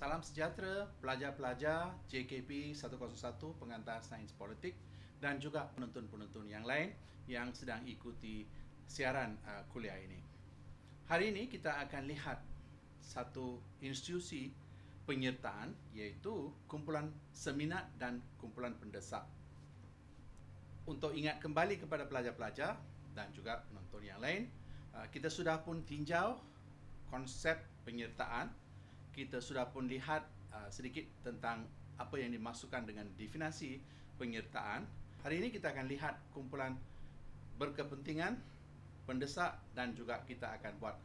Salam sejahtera pelajar-pelajar JKP 101 pengantar sains politik dan juga penonton-penonton yang lain yang sedang ikuti siaran uh, kuliah ini. Hari ini kita akan lihat satu institusi penyertaan iaitu kumpulan seminat dan kumpulan pendesak. Untuk ingat kembali kepada pelajar-pelajar dan juga penonton yang lain, uh, kita sudah pun tinjau konsep penyertaan kita sudah pun lihat uh, sedikit tentang apa yang dimasukkan dengan definisi penyertaan. Hari ini kita akan lihat kumpulan berkepentingan, pendesak dan juga kita akan buat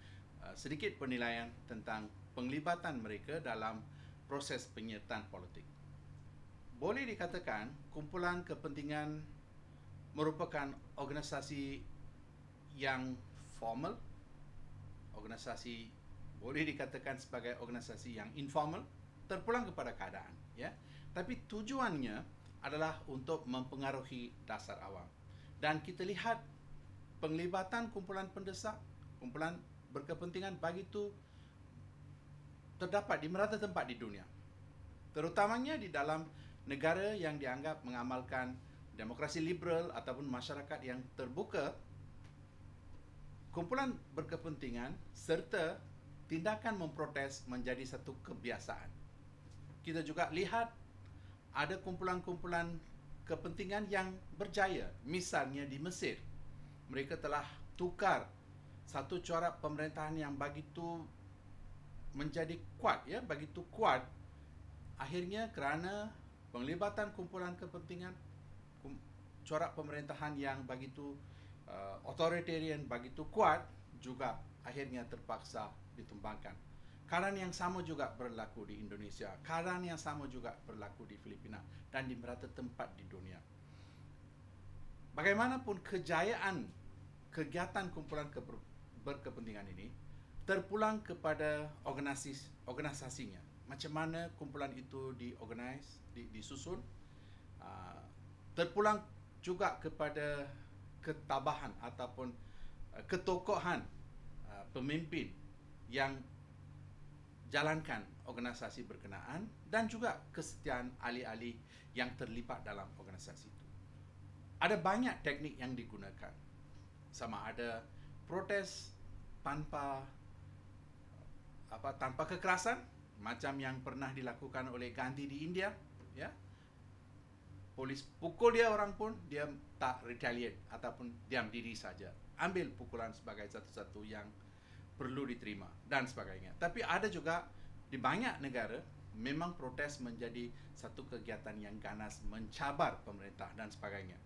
uh, sedikit penilaian tentang penglibatan mereka dalam proses penyertaan politik. Boleh dikatakan kumpulan kepentingan merupakan organisasi yang formal, organisasi boleh dikatakan sebagai organisasi yang informal terpulang kepada keadaan ya. Tapi tujuannya adalah untuk mempengaruhi dasar awam. Dan kita lihat penglibatan kumpulan pendesak kumpulan berkepentingan bagi itu terdapat di merata tempat di dunia. Terutamanya di dalam negara yang dianggap mengamalkan demokrasi liberal ataupun masyarakat yang terbuka kumpulan berkepentingan serta tindakan memprotes menjadi satu kebiasaan. Kita juga lihat ada kumpulan-kumpulan kepentingan yang berjaya. Misalnya di Mesir, mereka telah tukar satu corak pemerintahan yang begitu menjadi kuat ya, begitu kuat. Akhirnya kerana penglibatan kumpulan kepentingan corak pemerintahan yang begitu uh, authoritarian, begitu kuat juga akhirnya terpaksa ditumbangkan. Keadaan yang sama juga berlaku di Indonesia. Keadaan yang sama juga berlaku di Filipina dan di merata tempat di dunia. Bagaimanapun kejayaan kegiatan kumpulan berkepentingan ini terpulang kepada organisis, organisasinya. Macam mana kumpulan itu diorganize, disusun. Uh, terpulang juga kepada ketabahan ataupun uh, ketokohan uh, pemimpin yang jalankan organisasi berkenaan dan juga kesetiaan ahli-ahli yang terlibat dalam organisasi itu. Ada banyak teknik yang digunakan. Sama ada protes tanpa apa tanpa kekerasan macam yang pernah dilakukan oleh Gandhi di India, ya. Polis pukul dia orang pun dia tak retaliate ataupun diam diri saja. Ambil pukulan sebagai satu-satu yang perlu diterima dan sebagainya. Tapi ada juga di banyak negara memang protes menjadi satu kegiatan yang ganas mencabar pemerintah dan sebagainya.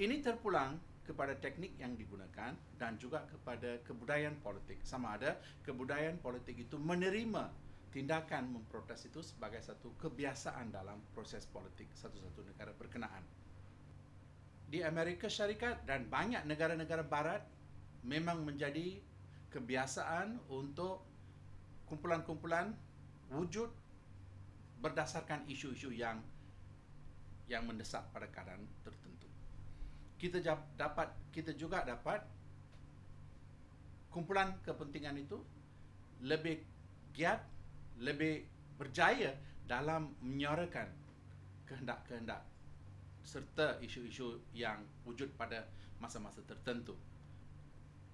Ini terpulang kepada teknik yang digunakan dan juga kepada kebudayaan politik. Sama ada kebudayaan politik itu menerima tindakan memprotes itu sebagai satu kebiasaan dalam proses politik satu-satu negara berkenaan. Di Amerika Syarikat dan banyak negara-negara barat memang menjadi kebiasaan untuk kumpulan-kumpulan wujud berdasarkan isu-isu yang yang mendesak pada keadaan tertentu. Kita dapat kita juga dapat kumpulan kepentingan itu lebih giat, lebih berjaya dalam menyuarakan kehendak-kehendak serta isu-isu yang wujud pada masa-masa tertentu.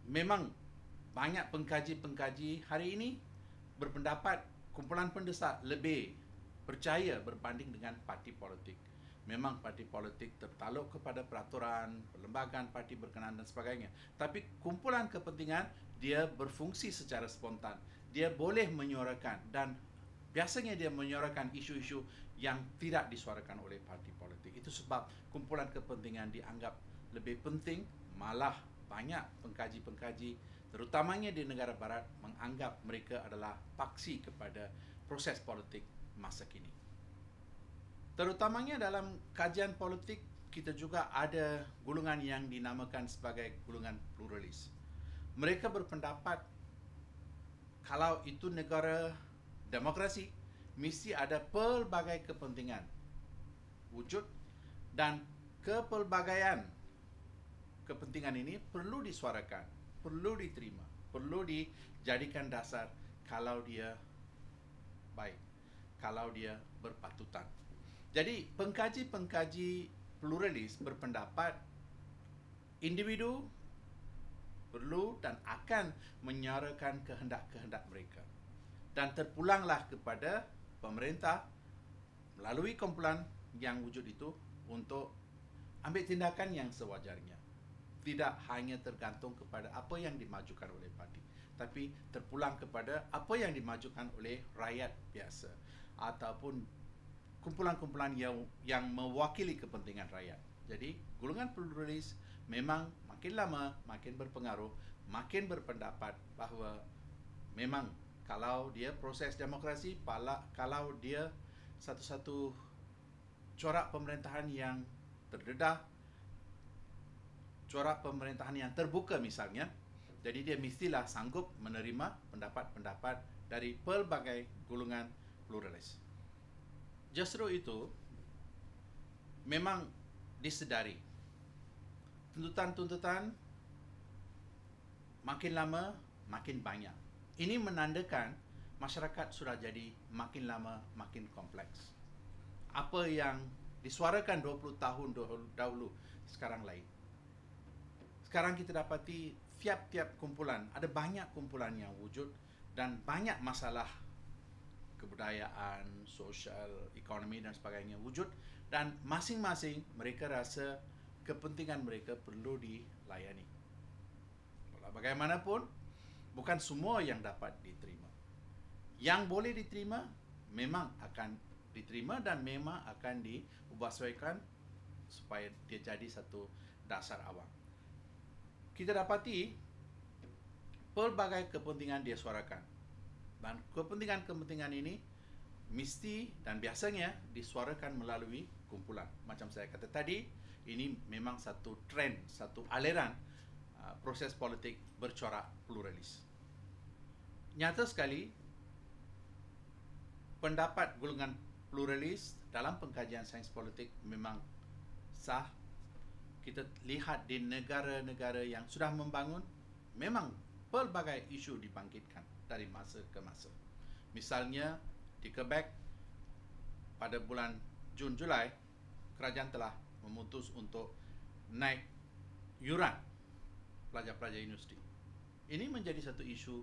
Memang banyak pengkaji-pengkaji hari ini berpendapat kumpulan pendesak lebih percaya berbanding dengan parti politik. Memang parti politik tertaluk kepada peraturan, perlembagaan parti berkenaan dan sebagainya. Tapi kumpulan kepentingan dia berfungsi secara spontan. Dia boleh menyuarakan dan biasanya dia menyuarakan isu-isu yang tidak disuarakan oleh parti politik. Itu sebab kumpulan kepentingan dianggap lebih penting malah banyak pengkaji-pengkaji terutamanya di negara barat menganggap mereka adalah paksi kepada proses politik masa kini. Terutamanya dalam kajian politik kita juga ada gulungan yang dinamakan sebagai gulungan pluralis. Mereka berpendapat kalau itu negara demokrasi mesti ada pelbagai kepentingan wujud dan kepelbagaian kepentingan ini perlu disuarakan perlu diterima, perlu dijadikan dasar kalau dia baik. kalau dia berpatutan. Jadi pengkaji-pengkaji pluralis berpendapat individu perlu dan akan menyuarakan kehendak-kehendak mereka. Dan terpulanglah kepada pemerintah melalui kumpulan yang wujud itu untuk ambil tindakan yang sewajarnya. Tidak hanya tergantung kepada apa yang dimajukan oleh parti, tapi terpulang kepada apa yang dimajukan oleh rakyat biasa ataupun kumpulan-kumpulan yang yang mewakili kepentingan rakyat. Jadi, golongan pluralis memang makin lama makin berpengaruh, makin berpendapat bahawa memang kalau dia proses demokrasi, pala, kalau dia satu-satu corak pemerintahan yang terdedah, corak pemerintahan yang terbuka misalnya, jadi dia mestilah sanggup menerima pendapat-pendapat dari pelbagai golongan pluralis. Justru itu memang disedari tuntutan-tuntutan makin lama makin banyak. Ini menandakan masyarakat sudah jadi makin lama makin kompleks. Apa yang disuarakan 20 tahun dahulu sekarang lain. Sekarang kita dapati tiap-tiap kumpulan, ada banyak kumpulan yang wujud dan banyak masalah kebudayaan, sosial, ekonomi dan sebagainya wujud dan masing-masing mereka rasa kepentingan mereka perlu dilayani. Bagaimanapun, bukan semua yang dapat diterima. Yang boleh diterima memang akan diterima dan memang akan diubahsesuaikan supaya dia jadi satu dasar awam. Kita dapati pelbagai kepentingan dia suarakan. Dan kepentingan-kepentingan ini mesti dan biasanya disuarakan melalui kumpulan. Macam saya kata tadi, ini memang satu trend, satu aliran uh, proses politik bercorak pluralis. Nyata sekali, pendapat golongan pluralis dalam pengkajian sains politik memang sah. Kita lihat di negara-negara yang sudah membangun, memang pelbagai isu dibangkitkan dari masa ke masa. Misalnya di Quebec pada bulan Jun Julai, kerajaan telah memutus untuk naik yuran pelajar-pelajar universiti. Ini menjadi satu isu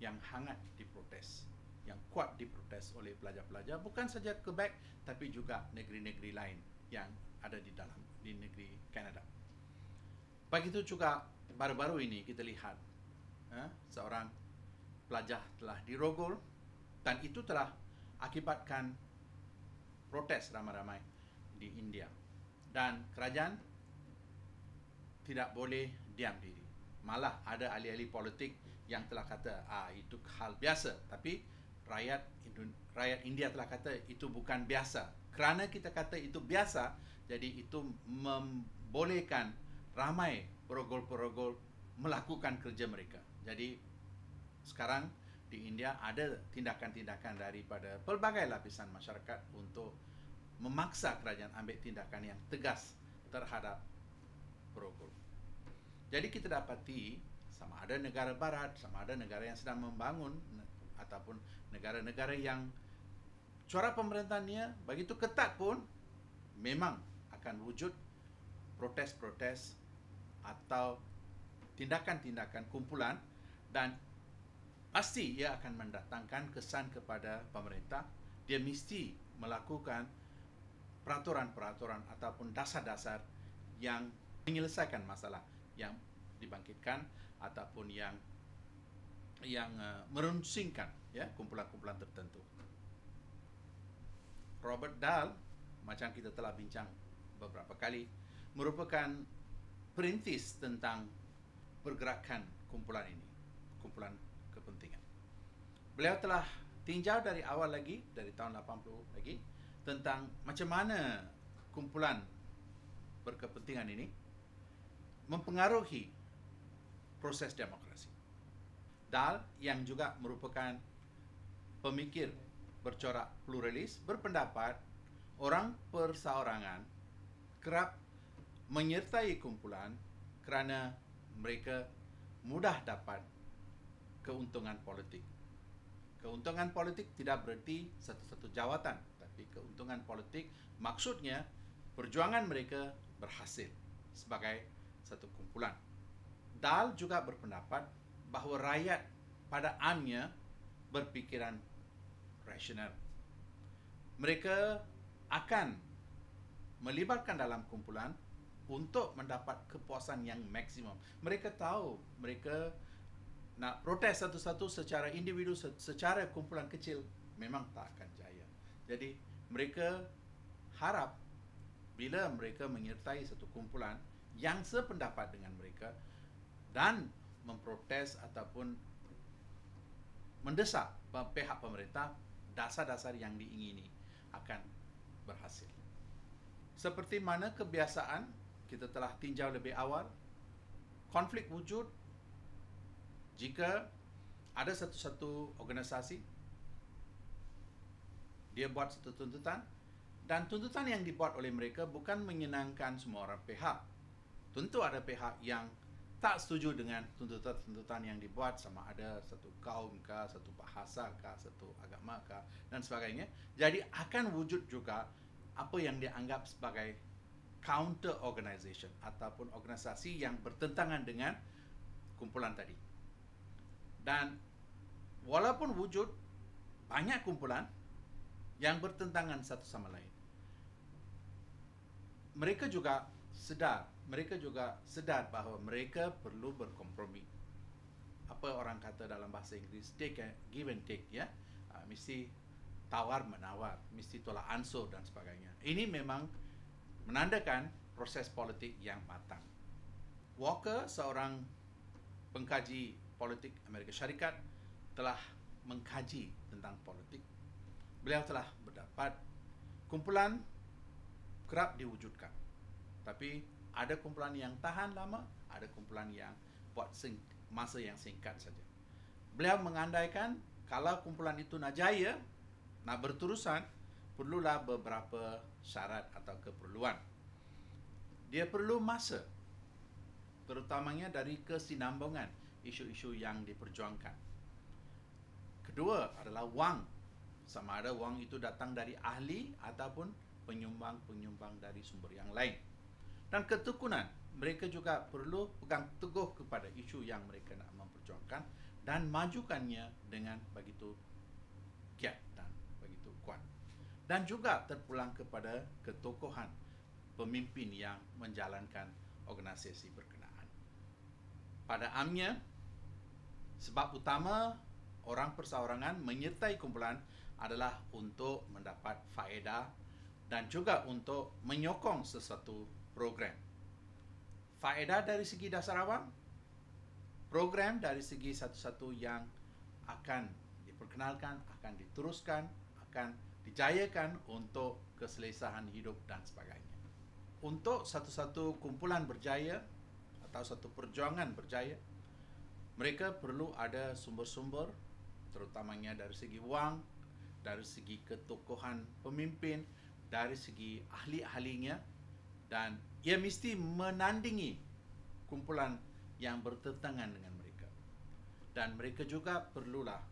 yang hangat diprotes, yang kuat diprotes oleh pelajar-pelajar bukan saja Quebec tapi juga negeri-negeri lain yang ada di dalam di negeri Kanada. Begitu juga baru-baru ini kita lihat eh, seorang pelajar telah dirogol dan itu telah akibatkan protes ramai-ramai di India dan kerajaan tidak boleh diam diri. Malah ada ahli-ahli politik yang telah kata ah itu hal biasa tapi rakyat rakyat India telah kata itu bukan biasa. Kerana kita kata itu biasa jadi itu membolehkan ramai perogol-perogol melakukan kerja mereka. Jadi sekarang di India ada tindakan-tindakan daripada pelbagai lapisan masyarakat untuk memaksa kerajaan ambil tindakan yang tegas terhadap perokok. Jadi kita dapati sama ada negara barat, sama ada negara yang sedang membangun ataupun negara-negara yang cara pemerintahannya begitu ketat pun memang akan wujud protes-protes atau tindakan-tindakan kumpulan dan pasti ia akan mendatangkan kesan kepada pemerintah dia mesti melakukan peraturan-peraturan ataupun dasar-dasar yang menyelesaikan masalah yang dibangkitkan ataupun yang yang uh, merunsingkan ya kumpulan-kumpulan tertentu. Robert Dahl macam kita telah bincang beberapa kali merupakan perintis tentang pergerakan kumpulan ini, kumpulan kepentingan. Beliau telah tinjau dari awal lagi dari tahun 80 lagi tentang macam mana kumpulan berkepentingan ini mempengaruhi proses demokrasi. Dal yang juga merupakan pemikir bercorak pluralis berpendapat orang perseorangan kerap menyertai kumpulan kerana mereka mudah dapat keuntungan politik. Keuntungan politik tidak berarti satu-satu jawatan, tapi keuntungan politik maksudnya perjuangan mereka berhasil sebagai satu kumpulan. Dal juga berpendapat bahawa rakyat pada amnya berpikiran rasional. Mereka akan melibatkan dalam kumpulan untuk mendapat kepuasan yang maksimum. Mereka tahu mereka nak protes satu-satu secara individu, secara kumpulan kecil memang tak akan jaya. Jadi mereka harap bila mereka menyertai satu kumpulan yang sependapat dengan mereka dan memprotes ataupun mendesak pihak pemerintah dasar-dasar yang diingini akan berhasil. Seperti mana kebiasaan kita telah tinjau lebih awal, konflik wujud jika ada satu-satu organisasi dia buat satu tuntutan dan tuntutan yang dibuat oleh mereka bukan menyenangkan semua orang pihak. Tentu ada pihak yang tak setuju dengan tuntutan-tuntutan yang dibuat sama ada satu kaum kah, satu bahasa kah, satu agama kah dan sebagainya. Jadi akan wujud juga apa yang dianggap sebagai counter organization ataupun organisasi yang bertentangan dengan kumpulan tadi. Dan walaupun wujud banyak kumpulan yang bertentangan satu sama lain. Mereka juga sedar, mereka juga sedar bahawa mereka perlu berkompromi. Apa orang kata dalam bahasa Inggeris, take and give and take ya. Uh, mesti tawar menawar, mesti tolak ansur dan sebagainya. Ini memang menandakan proses politik yang matang. Walker seorang pengkaji politik Amerika Syarikat telah mengkaji tentang politik. Beliau telah berdapat kumpulan kerap diwujudkan. Tapi ada kumpulan yang tahan lama, ada kumpulan yang buat sing masa yang singkat saja. Beliau mengandaikan kalau kumpulan itu nak jaya, nak berterusan, perlulah beberapa syarat atau keperluan. Dia perlu masa terutamanya dari kesinambungan isu-isu yang diperjuangkan. Kedua adalah wang. Sama ada wang itu datang dari ahli ataupun penyumbang-penyumbang dari sumber yang lain. Dan ketekunan, mereka juga perlu pegang teguh kepada isu yang mereka nak memperjuangkan dan majukannya dengan begitu giat dan begitu kuat. Dan juga terpulang kepada ketokohan pemimpin yang menjalankan organisasi berkenaan. Pada amnya, sebab utama orang perseorangan menyertai kumpulan adalah untuk mendapat faedah dan juga untuk menyokong sesuatu program. Faedah dari segi dasar awam, program dari segi satu-satu yang akan diperkenalkan, akan diteruskan, akan dijayakan untuk keselesahan hidup dan sebagainya. Untuk satu-satu kumpulan berjaya atau satu perjuangan berjaya, mereka perlu ada sumber-sumber terutamanya dari segi wang, dari segi ketokohan pemimpin, dari segi ahli-ahlinya dan ia mesti menandingi kumpulan yang bertentangan dengan mereka. Dan mereka juga perlulah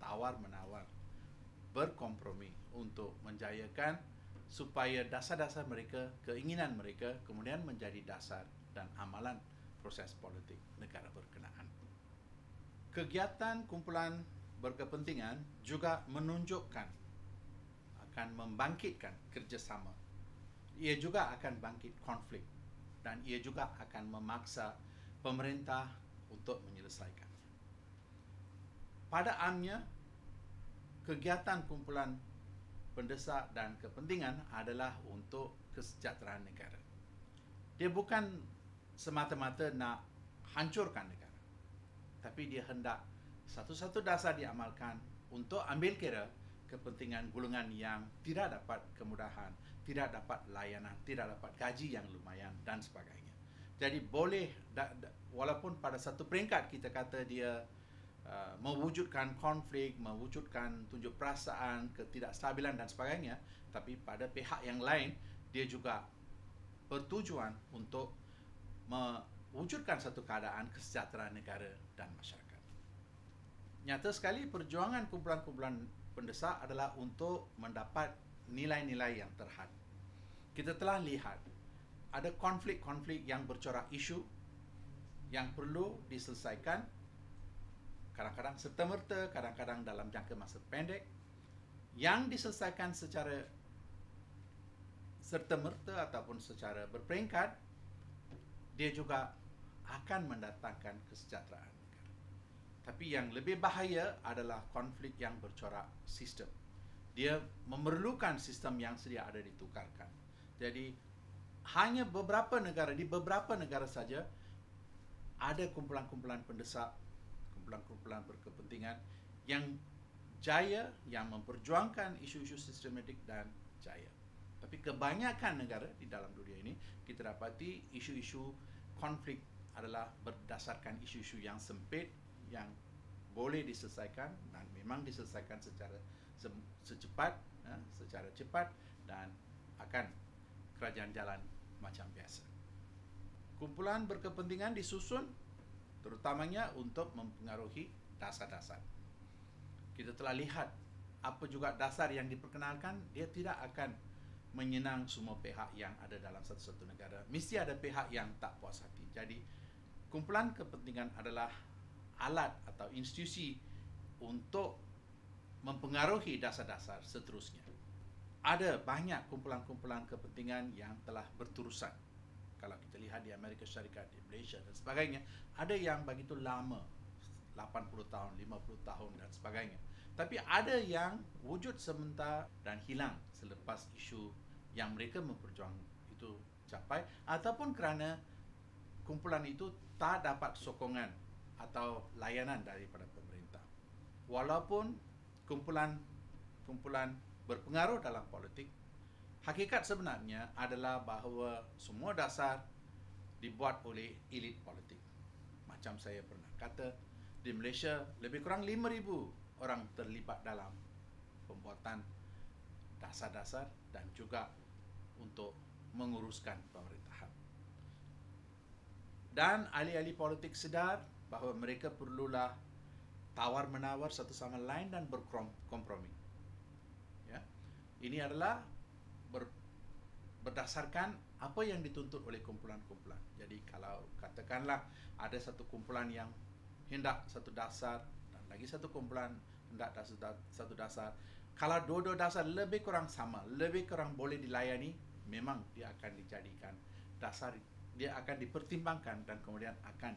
tawar-menawar, berkompromi untuk menjayakan supaya dasar-dasar mereka, keinginan mereka kemudian menjadi dasar dan amalan proses politik negara berkenaan kegiatan kumpulan berkepentingan juga menunjukkan akan membangkitkan kerjasama. Ia juga akan bangkit konflik dan ia juga akan memaksa pemerintah untuk menyelesaikannya. Pada amnya, kegiatan kumpulan pendesak dan kepentingan adalah untuk kesejahteraan negara. Dia bukan semata-mata nak hancurkan negara tapi dia hendak satu-satu dasar diamalkan untuk ambil kira kepentingan golongan yang tidak dapat kemudahan, tidak dapat layanan, tidak dapat gaji yang lumayan dan sebagainya. Jadi boleh da, da, walaupun pada satu peringkat kita kata dia uh, mewujudkan konflik, mewujudkan tunjuk perasaan, ketidakstabilan dan sebagainya, tapi pada pihak yang lain dia juga bertujuan untuk me, wujudkan satu keadaan kesejahteraan negara dan masyarakat. nyata sekali perjuangan kumpulan-kumpulan pendesak adalah untuk mendapat nilai-nilai yang terhad. Kita telah lihat ada konflik-konflik yang bercorak isu yang perlu diselesaikan kadang-kadang serta-merta, kadang-kadang dalam jangka masa pendek yang diselesaikan secara serta-merta ataupun secara berperingkat dia juga akan mendatangkan kesejahteraan tapi yang lebih bahaya adalah konflik yang bercorak sistem. Dia memerlukan sistem yang sedia ada ditukarkan. Jadi hanya beberapa negara di beberapa negara saja ada kumpulan-kumpulan pendesak, kumpulan-kumpulan berkepentingan yang jaya yang memperjuangkan isu-isu sistematik dan jaya. Tapi kebanyakan negara di dalam dunia ini kita dapati isu-isu konflik adalah berdasarkan isu-isu yang sempit yang boleh diselesaikan dan memang diselesaikan secara secepat ya, secara cepat dan akan kerajaan jalan macam biasa. Kumpulan berkepentingan disusun terutamanya untuk mempengaruhi dasar-dasar. Kita telah lihat apa juga dasar yang diperkenalkan dia tidak akan menyenang semua pihak yang ada dalam satu-satu negara. Mesti ada pihak yang tak puas hati. Jadi kumpulan kepentingan adalah alat atau institusi untuk mempengaruhi dasar-dasar seterusnya. Ada banyak kumpulan-kumpulan kepentingan yang telah berterusan. Kalau kita lihat di Amerika Syarikat, di Malaysia dan sebagainya, ada yang begitu lama, 80 tahun, 50 tahun dan sebagainya. Tapi ada yang wujud sementara dan hilang selepas isu yang mereka memperjuangkan itu capai ataupun kerana kumpulan itu tak dapat sokongan atau layanan daripada pemerintah. Walaupun kumpulan kumpulan berpengaruh dalam politik, hakikat sebenarnya adalah bahawa semua dasar dibuat oleh elit politik. Macam saya pernah kata, di Malaysia lebih kurang 5,000 orang terlibat dalam pembuatan dasar-dasar dan juga untuk menguruskan pemerintahan. Dan ahli-ahli politik sedar bahawa mereka perlulah tawar menawar satu sama lain dan berkompromi. Ini adalah ber, berdasarkan apa yang dituntut oleh kumpulan-kumpulan. Jadi kalau katakanlah ada satu kumpulan yang hendak satu dasar dan lagi satu kumpulan hendak satu dasar, kalau dua-dua dasar lebih kurang sama, lebih kurang boleh dilayani, memang dia akan dijadikan dasar, dia akan dipertimbangkan dan kemudian akan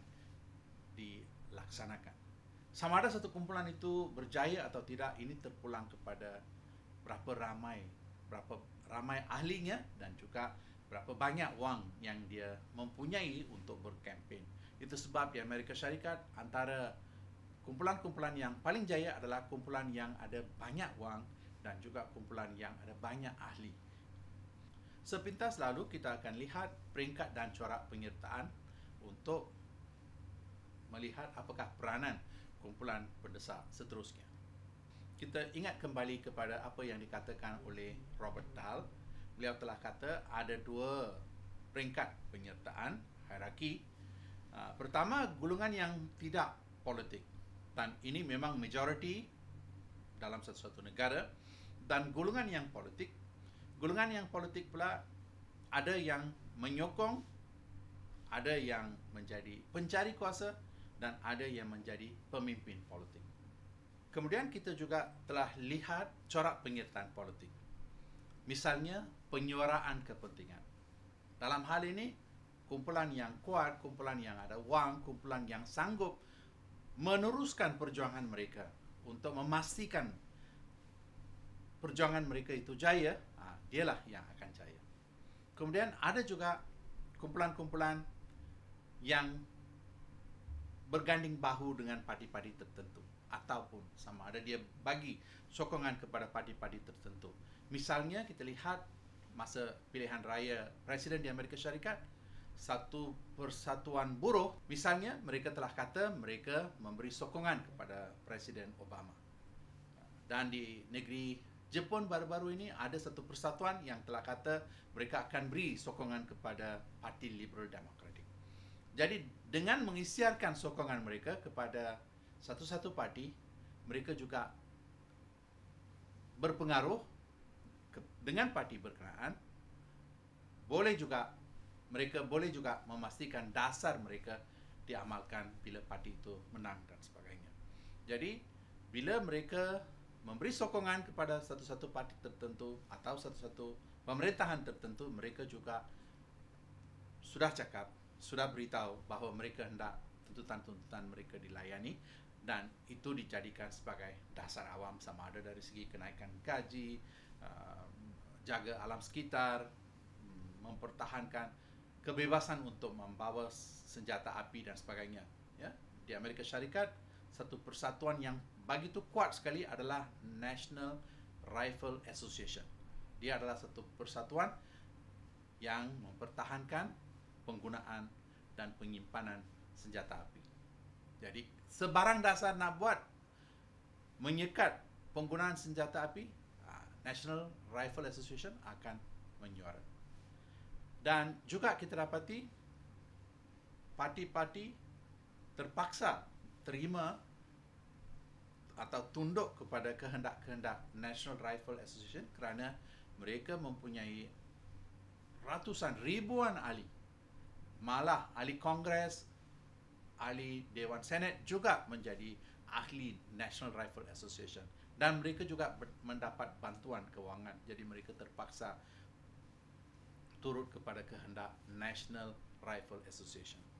dilaksanakan. Sama ada satu kumpulan itu berjaya atau tidak ini terpulang kepada berapa ramai berapa ramai ahlinya dan juga berapa banyak wang yang dia mempunyai untuk berkempen. Itu sebab di Amerika Syarikat antara kumpulan-kumpulan yang paling jaya adalah kumpulan yang ada banyak wang dan juga kumpulan yang ada banyak ahli. Sepintas lalu kita akan lihat peringkat dan corak penyertaan untuk melihat apakah peranan kumpulan pendesak seterusnya. Kita ingat kembali kepada apa yang dikatakan oleh Robert Dahl. Beliau telah kata ada dua peringkat penyertaan, hierarki. Ah, pertama, golongan yang tidak politik. Dan ini memang majoriti dalam satu-satu negara. Dan golongan yang politik, golongan yang politik pula ada yang menyokong, ada yang menjadi pencari kuasa, dan ada yang menjadi pemimpin politik. Kemudian kita juga telah lihat corak penyertaan politik. Misalnya penyuaraan kepentingan. Dalam hal ini kumpulan yang kuat, kumpulan yang ada wang, kumpulan yang sanggup meneruskan perjuangan mereka untuk memastikan perjuangan mereka itu jaya, ah, dialah yang akan jaya. Kemudian ada juga kumpulan-kumpulan yang berganding bahu dengan parti-parti tertentu ataupun sama ada dia bagi sokongan kepada parti-parti tertentu. Misalnya kita lihat masa pilihan raya presiden di Amerika Syarikat satu persatuan buruh misalnya mereka telah kata mereka memberi sokongan kepada presiden Obama. Dan di negeri Jepun baru-baru ini ada satu persatuan yang telah kata mereka akan beri sokongan kepada Parti Liberal Democratic. Jadi dengan mengisyarkan sokongan mereka kepada satu-satu parti, mereka juga berpengaruh ke, dengan parti berkenaan boleh juga mereka boleh juga memastikan dasar mereka diamalkan bila parti itu menang dan sebagainya. Jadi bila mereka memberi sokongan kepada satu-satu parti tertentu atau satu-satu pemerintahan tertentu mereka juga sudah cakap sudah beritahu bahawa mereka hendak tuntutan-tuntutan mereka dilayani dan itu dijadikan sebagai dasar awam sama ada dari segi kenaikan gaji, uh, jaga alam sekitar, mempertahankan kebebasan untuk membawa senjata api dan sebagainya. Ya, di Amerika Syarikat satu persatuan yang begitu kuat sekali adalah National Rifle Association. Dia adalah satu persatuan yang mempertahankan penggunaan dan penyimpanan senjata api. Jadi sebarang dasar nak buat menyekat penggunaan senjata api, ah, National Rifle Association akan menyuara. Dan juga kita dapati parti-parti terpaksa terima atau tunduk kepada kehendak-kehendak National Rifle Association kerana mereka mempunyai ratusan ribuan ahli malah ahli kongres ahli Dewan Senat juga menjadi ahli National Rifle Association dan mereka juga mendapat bantuan kewangan jadi mereka terpaksa turut kepada kehendak National Rifle Association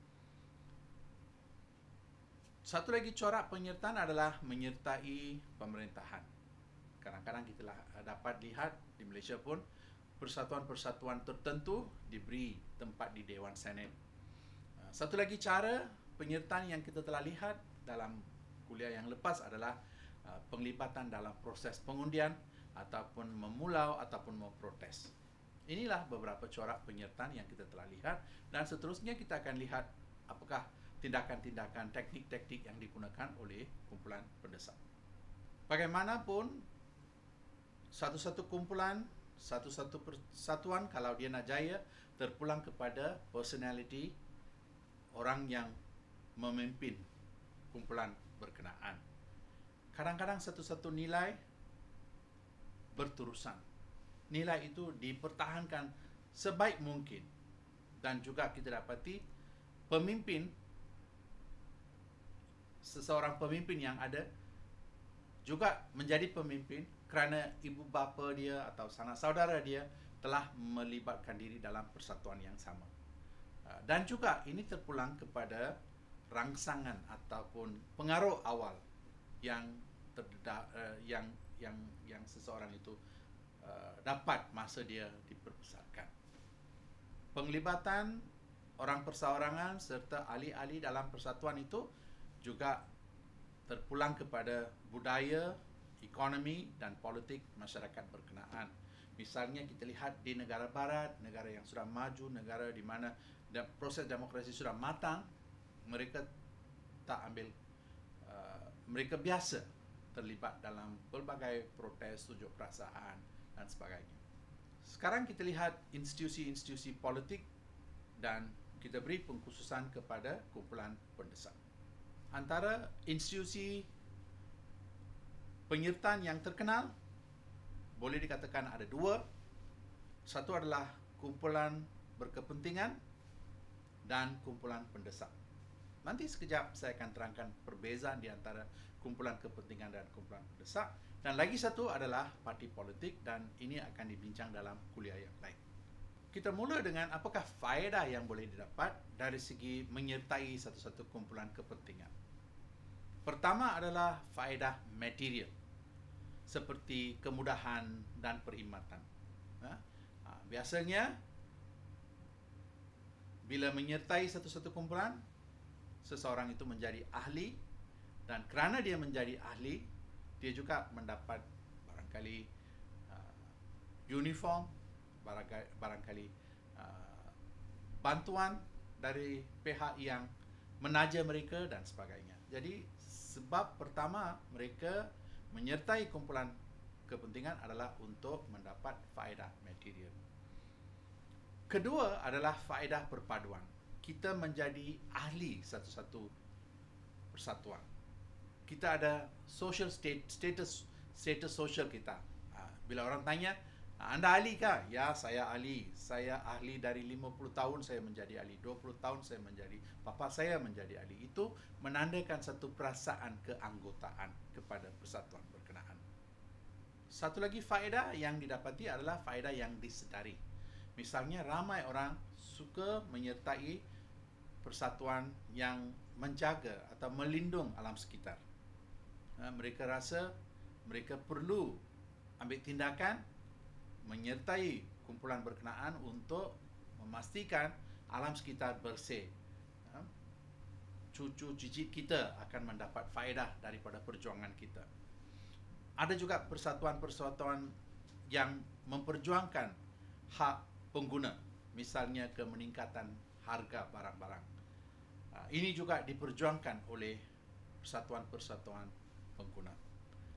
satu lagi corak penyertaan adalah menyertai pemerintahan. Kadang-kadang kita lah, dapat lihat di Malaysia pun persatuan-persatuan tertentu diberi tempat di Dewan Senat. Ah, satu lagi cara penyertaan yang kita telah lihat dalam kuliah yang lepas adalah ah, penglibatan dalam proses pengundian ataupun memulau ataupun memprotes. Inilah beberapa corak penyertaan yang kita telah lihat dan seterusnya kita akan lihat apakah tindakan-tindakan teknik-teknik yang digunakan oleh kumpulan pendesak. Bagaimanapun satu-satu kumpulan, satu-satu persatuan kalau dia nak jaya terpulang kepada personality orang yang memimpin kumpulan berkenaan. Kadang-kadang satu-satu nilai berterusan. Nilai itu dipertahankan sebaik mungkin dan juga kita dapati pemimpin seseorang pemimpin yang ada juga menjadi pemimpin kerana ibu bapa dia atau sanak saudara dia telah melibatkan diri dalam persatuan yang sama. Uh, dan juga ini terpulang kepada rangsangan ataupun pengaruh awal yang terdedah, uh, yang yang yang seseorang itu uh, dapat masa dia diperbesarkan. Penglibatan orang perseorangan serta ahli-ahli dalam persatuan itu juga terpulang kepada budaya, ekonomi dan politik masyarakat berkenaan. Misalnya kita lihat di negara barat, negara yang sudah maju, negara di mana proses demokrasi sudah matang, mereka tak ambil uh, mereka biasa terlibat dalam pelbagai protes, tujuh perasaan dan sebagainya. Sekarang kita lihat institusi-institusi politik dan kita beri pengkhususan kepada kumpulan pendesak antara institusi penyertaan yang terkenal boleh dikatakan ada dua. Satu adalah kumpulan berkepentingan dan kumpulan pendesak. Nanti sekejap saya akan terangkan perbezaan di antara kumpulan kepentingan dan kumpulan pendesak. Dan lagi satu adalah parti politik dan ini akan dibincang dalam kuliah yang lain. Kita mula dengan apakah faedah yang boleh didapat dari segi menyertai satu-satu kumpulan kepentingan. Pertama adalah faedah material seperti kemudahan dan perkhidmatan. Ha? ha? Biasanya bila menyertai satu-satu kumpulan, seseorang itu menjadi ahli dan kerana dia menjadi ahli, dia juga mendapat barangkali uh, uniform, barangkali, barangkali uh, bantuan dari pihak yang menaja mereka dan sebagainya. Jadi sebab pertama mereka menyertai kumpulan kepentingan adalah untuk mendapat faedah material. Kedua adalah faedah perpaduan. Kita menjadi ahli satu-satu persatuan. kita ada social state, status status social kita. Ha, bila orang tanya, anda ahli kah? Ya, saya ahli. Saya ahli dari 50 tahun saya menjadi ahli. 20 tahun saya menjadi. Papa saya menjadi ahli. Itu menandakan satu perasaan keanggotaan kepada persatuan berkenaan. Satu lagi faedah yang didapati adalah faedah yang disedari. Misalnya ramai orang suka menyertai persatuan yang menjaga atau melindung alam sekitar. Ha, mereka rasa mereka perlu ambil tindakan menyertai kumpulan berkenaan untuk memastikan alam sekitar bersih. Ha? Cucu cicit kita akan mendapat faedah daripada perjuangan kita. Ada juga persatuan-persatuan yang memperjuangkan hak pengguna, misalnya kemeningkatan harga barang-barang. Ha, ini juga diperjuangkan oleh persatuan-persatuan pengguna.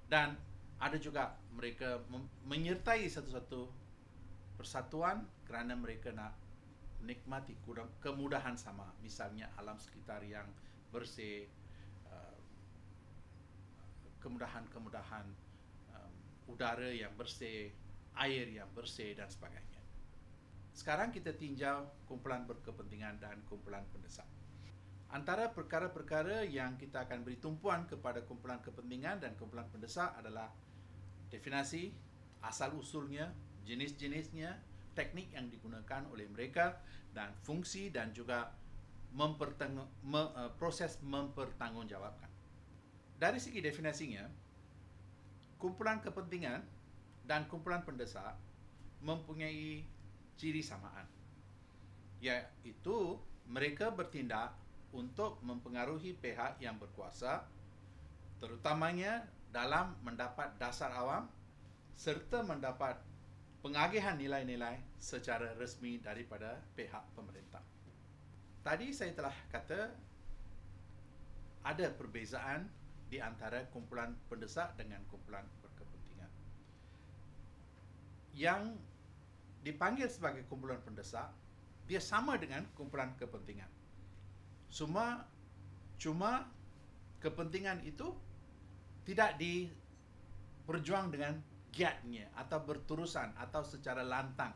Dan ada juga mereka menyertai satu-satu persatuan kerana mereka nak menikmati kemudahan sama. Misalnya alam sekitar yang bersih uh, kemudahan-kemudahan um, udara yang bersih air yang bersih dan sebagainya. Sekarang kita tinjau kumpulan berkepentingan dan kumpulan pendesak antara perkara-perkara yang kita akan beri tumpuan kepada kumpulan kepentingan dan kumpulan pendesak adalah definasi asal usulnya, jenis-jenisnya, teknik yang digunakan oleh mereka dan fungsi dan juga mempertang me, uh, proses mempertanggungjawabkan. Dari segi definisinya, kumpulan kepentingan dan kumpulan pendesak mempunyai ciri samaan. Iaitu mereka bertindak untuk mempengaruhi pihak yang berkuasa terutamanya dalam mendapat dasar awam serta mendapat pengagihan nilai-nilai secara resmi daripada pihak pemerintah. Tadi saya telah kata ada perbezaan di antara kumpulan pendesak dengan kumpulan berkepentingan. Yang dipanggil sebagai kumpulan pendesak, dia sama dengan kumpulan kepentingan. Semua cuma kepentingan itu tidak diperjuang dengan giatnya atau berterusan atau secara lantang.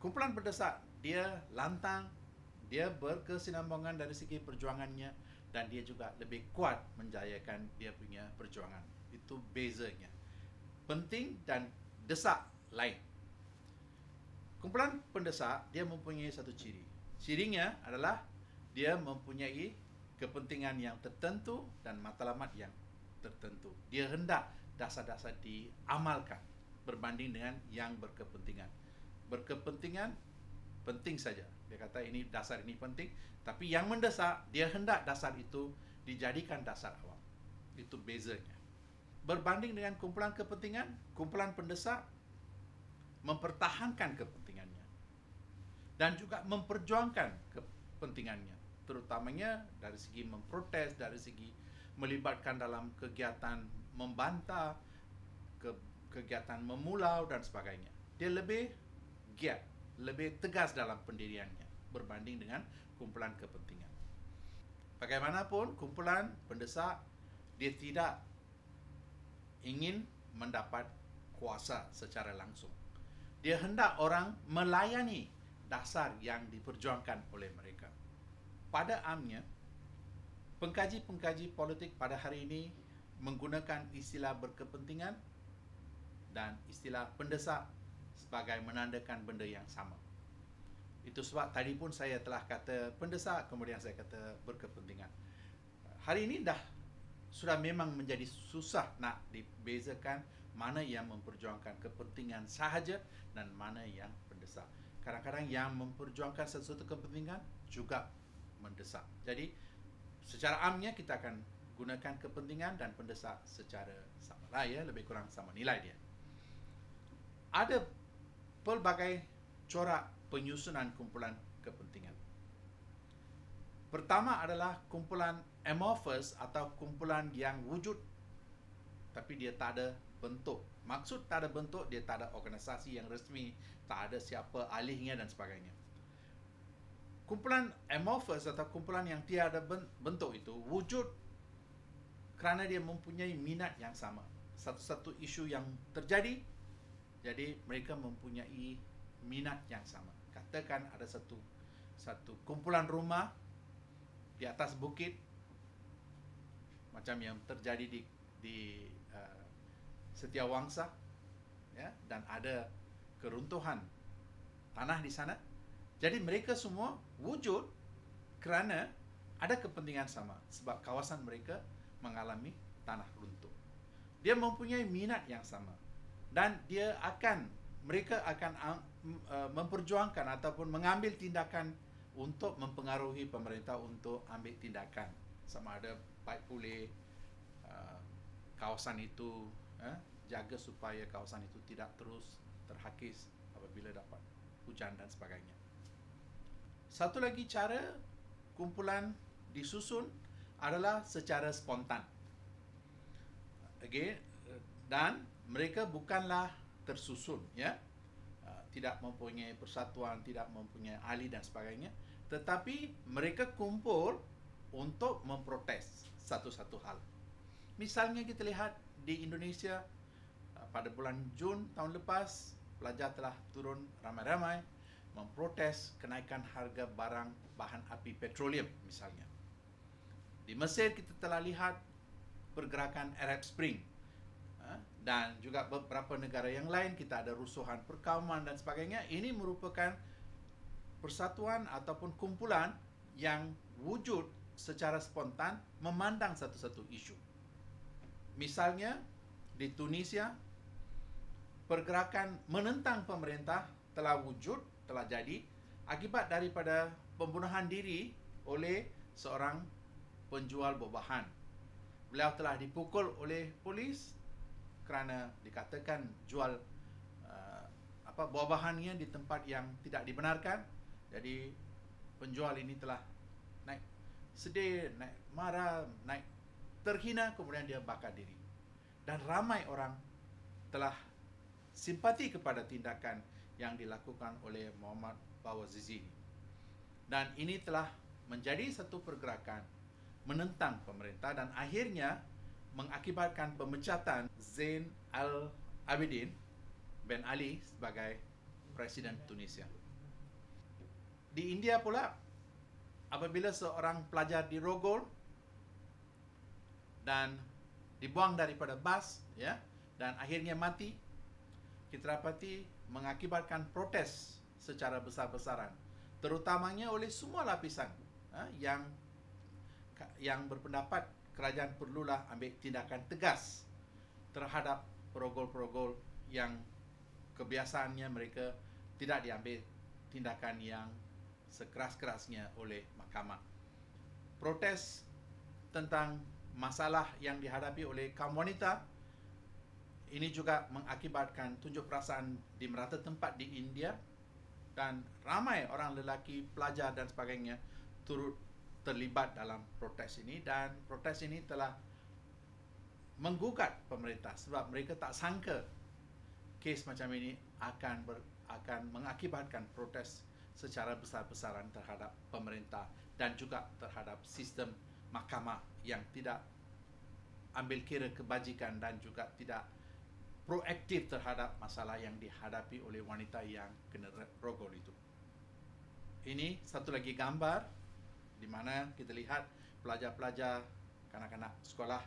Kumpulan berdesak dia lantang, dia berkesinambungan dari segi perjuangannya dan dia juga lebih kuat menjayakan dia punya perjuangan. Itu bezanya. Penting dan desak lain. Kumpulan pendesak dia mempunyai satu ciri. Cirinya adalah dia mempunyai kepentingan yang tertentu dan matlamat yang tertentu. Dia hendak dasar-dasar diamalkan berbanding dengan yang berkepentingan. Berkepentingan penting saja. Dia kata ini dasar ini penting, tapi yang mendesak dia hendak dasar itu dijadikan dasar awam. Itu bezanya. Berbanding dengan kumpulan kepentingan, kumpulan pendesak mempertahankan kepentingannya dan juga memperjuangkan kepentingannya terutamanya dari segi memprotes, dari segi melibatkan dalam kegiatan membantah, ke, kegiatan memulau dan sebagainya. Dia lebih giat, lebih tegas dalam pendiriannya berbanding dengan kumpulan kepentingan. Bagaimanapun, kumpulan pendesak dia tidak ingin mendapat kuasa secara langsung. Dia hendak orang melayani dasar yang diperjuangkan oleh mereka pada amnya pengkaji-pengkaji politik pada hari ini menggunakan istilah berkepentingan dan istilah pendesak sebagai menandakan benda yang sama. Itu sebab tadi pun saya telah kata pendesak kemudian saya kata berkepentingan. Hari ini dah sudah memang menjadi susah nak dibezakan mana yang memperjuangkan kepentingan sahaja dan mana yang pendesak. Kadang-kadang yang memperjuangkan sesuatu kepentingan juga mendesak. Jadi secara amnya kita akan gunakan kepentingan dan pendesak secara sama lah ya, lebih kurang sama nilai dia. Ada pelbagai corak penyusunan kumpulan kepentingan. Pertama adalah kumpulan amorphous atau kumpulan yang wujud tapi dia tak ada bentuk. Maksud tak ada bentuk, dia tak ada organisasi yang resmi, tak ada siapa alihnya dan sebagainya kumpulan amorphous atau kumpulan yang tiada bentuk itu wujud kerana dia mempunyai minat yang sama. Satu-satu isu yang terjadi, jadi mereka mempunyai minat yang sama. Katakan ada satu satu kumpulan rumah di atas bukit macam yang terjadi di di uh, Setiawangsa ya dan ada keruntuhan tanah di sana. Jadi mereka semua wujud kerana ada kepentingan sama sebab kawasan mereka mengalami tanah runtuh. Dia mempunyai minat yang sama dan dia akan mereka akan uh, memperjuangkan ataupun mengambil tindakan untuk mempengaruhi pemerintah untuk ambil tindakan sama ada baik pulih uh, kawasan itu uh, jaga supaya kawasan itu tidak terus terhakis apabila dapat hujan dan sebagainya. Satu lagi cara kumpulan disusun adalah secara spontan. Okay, dan mereka bukanlah tersusun, ya, uh, tidak mempunyai persatuan, tidak mempunyai ahli dan sebagainya, tetapi mereka kumpul untuk memprotes satu-satu hal. Misalnya kita lihat di Indonesia uh, pada bulan Jun tahun lepas pelajar telah turun ramai-ramai memprotes kenaikan harga barang bahan api petroleum misalnya. Di Mesir kita telah lihat pergerakan Arab Spring ha? dan juga beberapa negara yang lain kita ada rusuhan perkauman dan sebagainya. Ini merupakan persatuan ataupun kumpulan yang wujud secara spontan memandang satu-satu isu. Misalnya di Tunisia pergerakan menentang pemerintah telah wujud, telah jadi akibat daripada pembunuhan diri oleh seorang penjual buah-bahan. Beliau telah dipukul oleh polis kerana dikatakan jual uh, apa buah-bahannya di tempat yang tidak dibenarkan. Jadi penjual ini telah naik sedih, naik marah, naik terhina kemudian dia bakar diri. Dan ramai orang telah simpati kepada tindakan yang dilakukan oleh Muhammad Bawazizi. Dan ini telah menjadi satu pergerakan menentang pemerintah dan akhirnya mengakibatkan pemecatan Zain Al-Abidin Ben Ali sebagai Presiden Tunisia. Di India pula, apabila seorang pelajar dirogol dan dibuang daripada bas ya dan akhirnya mati kita dapati mengakibatkan protes secara besar-besaran terutamanya oleh semua lapisan ha, yang yang berpendapat kerajaan perlulah ambil tindakan tegas terhadap perogol-perogol yang kebiasaannya mereka tidak diambil tindakan yang sekeras-kerasnya oleh mahkamah. Protes tentang masalah yang dihadapi oleh kaum wanita ini juga mengakibatkan tunjuk perasaan di merata tempat di India dan ramai orang lelaki, pelajar dan sebagainya turut terlibat dalam protes ini dan protes ini telah menggugat pemerintah sebab mereka tak sangka kes macam ini akan ber, akan mengakibatkan protes secara besar-besaran terhadap pemerintah dan juga terhadap sistem mahkamah yang tidak ambil kira kebajikan dan juga tidak proaktif terhadap masalah yang dihadapi oleh wanita yang kena rogol itu. Ini satu lagi gambar di mana kita lihat pelajar-pelajar kanak-kanak sekolah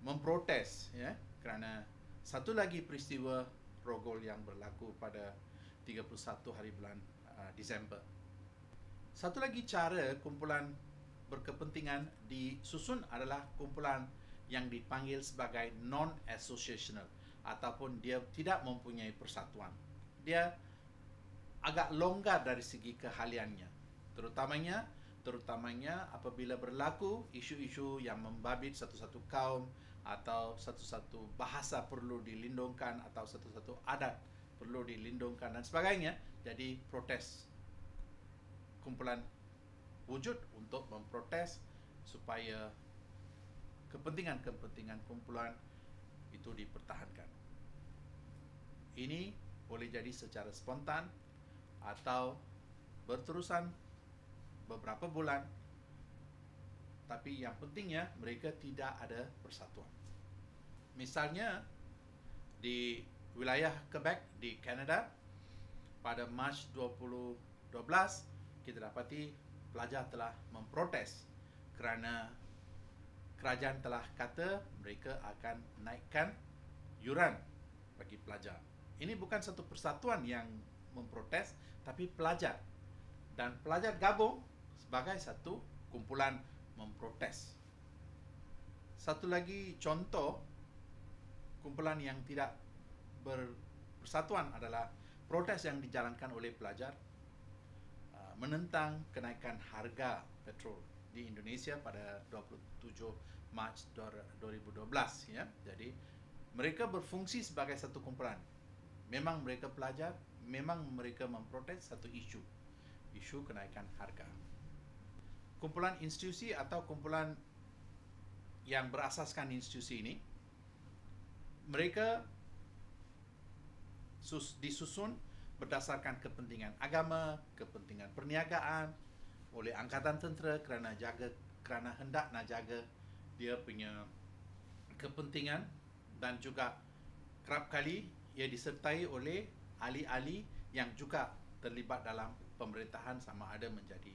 memprotes ya kerana satu lagi peristiwa rogol yang berlaku pada 31 hari bulan uh, Disember. Satu lagi cara kumpulan berkepentingan disusun adalah kumpulan yang dipanggil sebagai non-associational ataupun dia tidak mempunyai persatuan. Dia agak longgar dari segi kehaliannya. Terutamanya terutamanya apabila berlaku isu-isu yang membabit satu-satu kaum atau satu-satu bahasa perlu dilindungkan atau satu-satu adat perlu dilindungkan dan sebagainya. Jadi protes kumpulan wujud untuk memprotes supaya kepentingan-kepentingan kumpulan itu dipertahankan. Ini boleh jadi secara spontan atau berterusan beberapa bulan tapi yang pentingnya mereka tidak ada persatuan. Misalnya di wilayah Quebec di Canada pada Mac 2012 kita dapati pelajar telah memprotes kerana kerajaan telah kata mereka akan naikkan yuran bagi pelajar. Ini bukan satu persatuan yang memprotes tapi pelajar dan pelajar gabung sebagai satu kumpulan memprotes. Satu lagi contoh kumpulan yang tidak bersatuan adalah protes yang dijalankan oleh pelajar uh, menentang kenaikan harga petrol di Indonesia pada 27 Mac 2012 ya. Jadi mereka berfungsi sebagai satu kumpulan. Memang mereka pelajar, memang mereka memprotes satu isu. Isu kenaikan harga. Kumpulan institusi atau kumpulan yang berasaskan institusi ini mereka sus, disusun berdasarkan kepentingan agama, kepentingan perniagaan oleh angkatan tentera kerana jaga kerana hendak nak jaga dia punya kepentingan dan juga kerap kali ia disertai oleh ahli-ahli yang juga terlibat dalam pemerintahan sama ada menjadi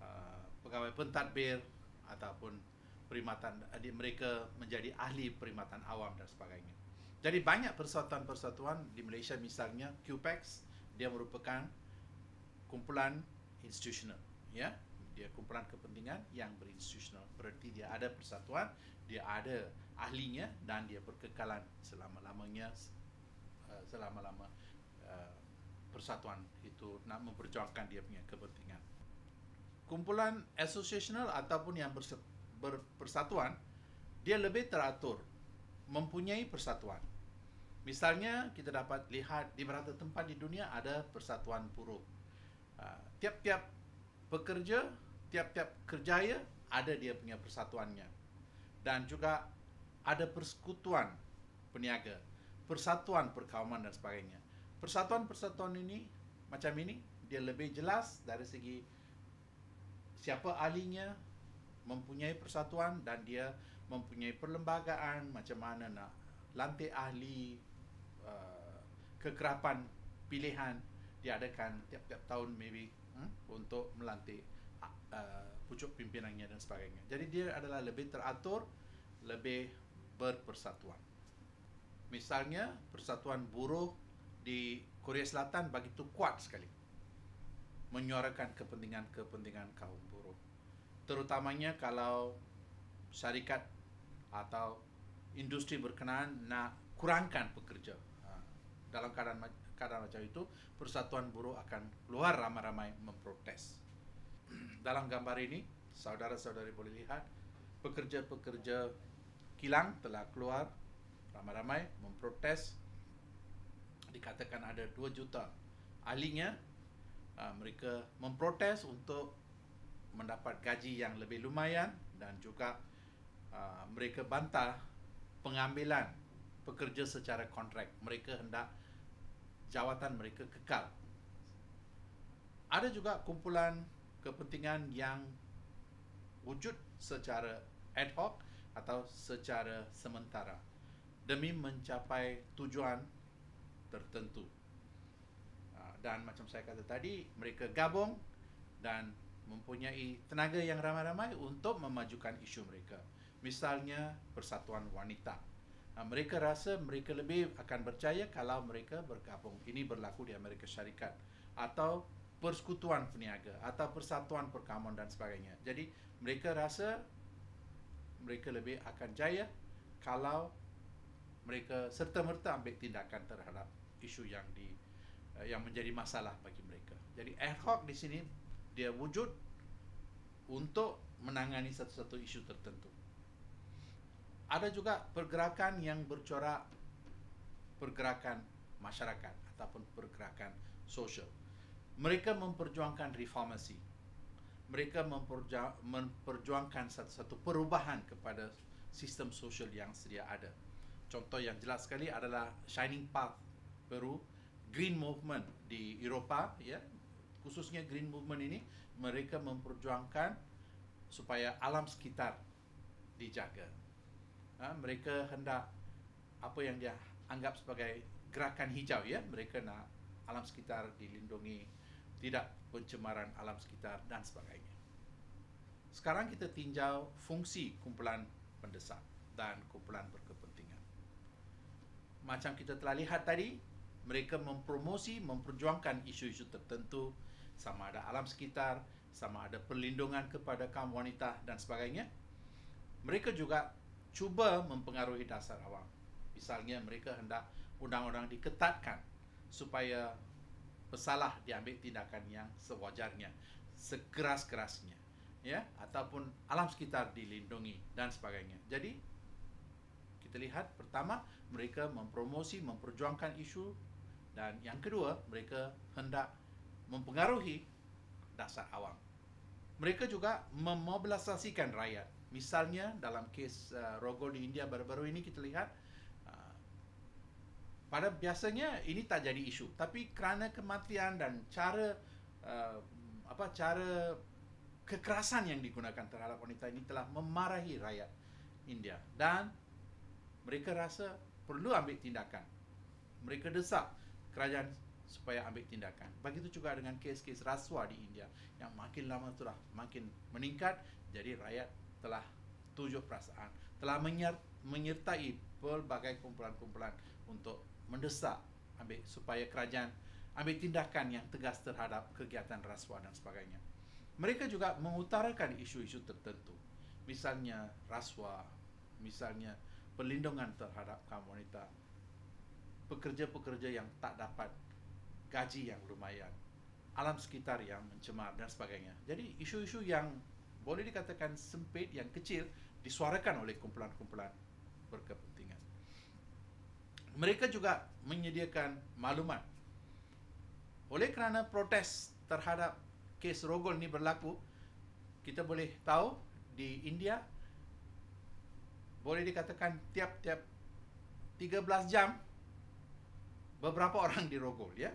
uh, pegawai pentadbir ataupun perkhidmatan adik mereka menjadi ahli perkhidmatan awam dan sebagainya. Jadi banyak persatuan-persatuan di Malaysia misalnya QPEX dia merupakan kumpulan institusional ya dia kumpulan kepentingan yang berinstitusional berarti dia ada persatuan dia ada ahlinya dan dia berkekalan selama-lamanya uh, selama-lama uh, persatuan itu nak memperjuangkan dia punya kepentingan. Kumpulan associational ataupun yang berpersatuan dia lebih teratur mempunyai persatuan. Misalnya kita dapat lihat di beberapa tempat di dunia ada persatuan buruh. Uh, tiap-tiap pekerja, tiap-tiap kerjaya ada dia punya persatuannya. Dan juga ada persekutuan peniaga, persatuan perkauman dan sebagainya. Persatuan-persatuan ini macam ini dia lebih jelas dari segi siapa ahlinya mempunyai persatuan dan dia mempunyai perlembagaan macam mana nak lantik ahli Uh, kekerapan pilihan diadakan tiap-tiap tahun maybe hmm, untuk melantik uh, pucuk pimpinannya dan sebagainya. Jadi dia adalah lebih teratur, lebih berpersatuan. Misalnya persatuan buruh di Korea Selatan begitu kuat sekali menyuarakan kepentingan-kepentingan kaum buruh. Terutamanya kalau syarikat atau industri berkenaan nak kurangkan pekerja dalam keadaan keadaan macam itu persatuan buruh akan keluar ramai-ramai memprotes. Dalam gambar ini saudara-saudari boleh lihat pekerja-pekerja kilang telah keluar ramai-ramai memprotes. Dikatakan ada 2 juta ahlinya. Uh, mereka memprotes untuk mendapat gaji yang lebih lumayan dan juga uh, mereka bantah pengambilan pekerja secara kontrak. Mereka hendak jawatan mereka kekal. Ada juga kumpulan kepentingan yang wujud secara ad hoc atau secara sementara demi mencapai tujuan tertentu. Ah, dan macam saya kata tadi, mereka gabung dan mempunyai tenaga yang ramai-ramai untuk memajukan isu mereka. Misalnya persatuan wanita Ha, mereka rasa mereka lebih akan percaya kalau mereka bergabung. Ini berlaku di Amerika Syarikat atau persekutuan peniaga atau persatuan perkaman dan sebagainya. Jadi mereka rasa mereka lebih akan jaya kalau mereka serta-merta ambil tindakan terhadap isu yang di eh, yang menjadi masalah bagi mereka. Jadi ad hoc di sini dia wujud untuk menangani satu-satu isu tertentu ada juga pergerakan yang bercorak pergerakan masyarakat ataupun pergerakan sosial. Mereka memperjuangkan reformasi. Mereka memperjuangkan satu-satu perubahan kepada sistem sosial yang sedia ada. Contoh yang jelas sekali adalah Shining Path Peru, Green Movement di Eropah, ya, khususnya Green Movement ini mereka memperjuangkan supaya alam sekitar dijaga. Ha, mereka hendak apa yang dia anggap sebagai gerakan hijau ya, mereka nak alam sekitar dilindungi, tidak pencemaran alam sekitar dan sebagainya. Sekarang kita tinjau fungsi kumpulan pendesak dan kumpulan berkepentingan. Macam kita telah lihat tadi, mereka mempromosi, memperjuangkan isu-isu tertentu sama ada alam sekitar, sama ada perlindungan kepada kaum wanita dan sebagainya. Mereka juga cuba mempengaruhi dasar awam. Misalnya mereka hendak undang-undang diketatkan supaya pesalah diambil tindakan yang sewajarnya, sekeras-kerasnya, ya, ataupun alam sekitar dilindungi dan sebagainya. Jadi kita lihat pertama mereka mempromosi, memperjuangkan isu dan yang kedua mereka hendak mempengaruhi dasar awam. Mereka juga memobilisasikan rakyat. Misalnya dalam kes uh, Rogol di India baru-baru ini kita lihat pada biasanya ini tak jadi isu, tapi kerana kematian dan cara uh, apa cara kekerasan yang digunakan terhadap wanita ini telah memarahi rakyat India dan mereka rasa perlu ambil tindakan. Mereka desak kerajaan supaya ambil tindakan. Begitu juga dengan kes-kes rasuah di India yang makin lama telah makin meningkat jadi rakyat telah tujuh perasaan telah menyertai pelbagai kumpulan-kumpulan untuk mendesak ambil supaya kerajaan ambil tindakan yang tegas terhadap kegiatan rasuah dan sebagainya. Mereka juga mengutarakan isu-isu tertentu. Misalnya rasuah, misalnya perlindungan terhadap kaum wanita, pekerja-pekerja yang tak dapat gaji yang lumayan, alam sekitar yang mencemar dan sebagainya. Jadi isu-isu yang boleh dikatakan sempit yang kecil disuarakan oleh kumpulan-kumpulan berkepentingan. Mereka juga menyediakan maklumat. Oleh kerana protes terhadap kes rogol ini berlaku, kita boleh tahu di India boleh dikatakan tiap-tiap 13 jam beberapa orang dirogol ya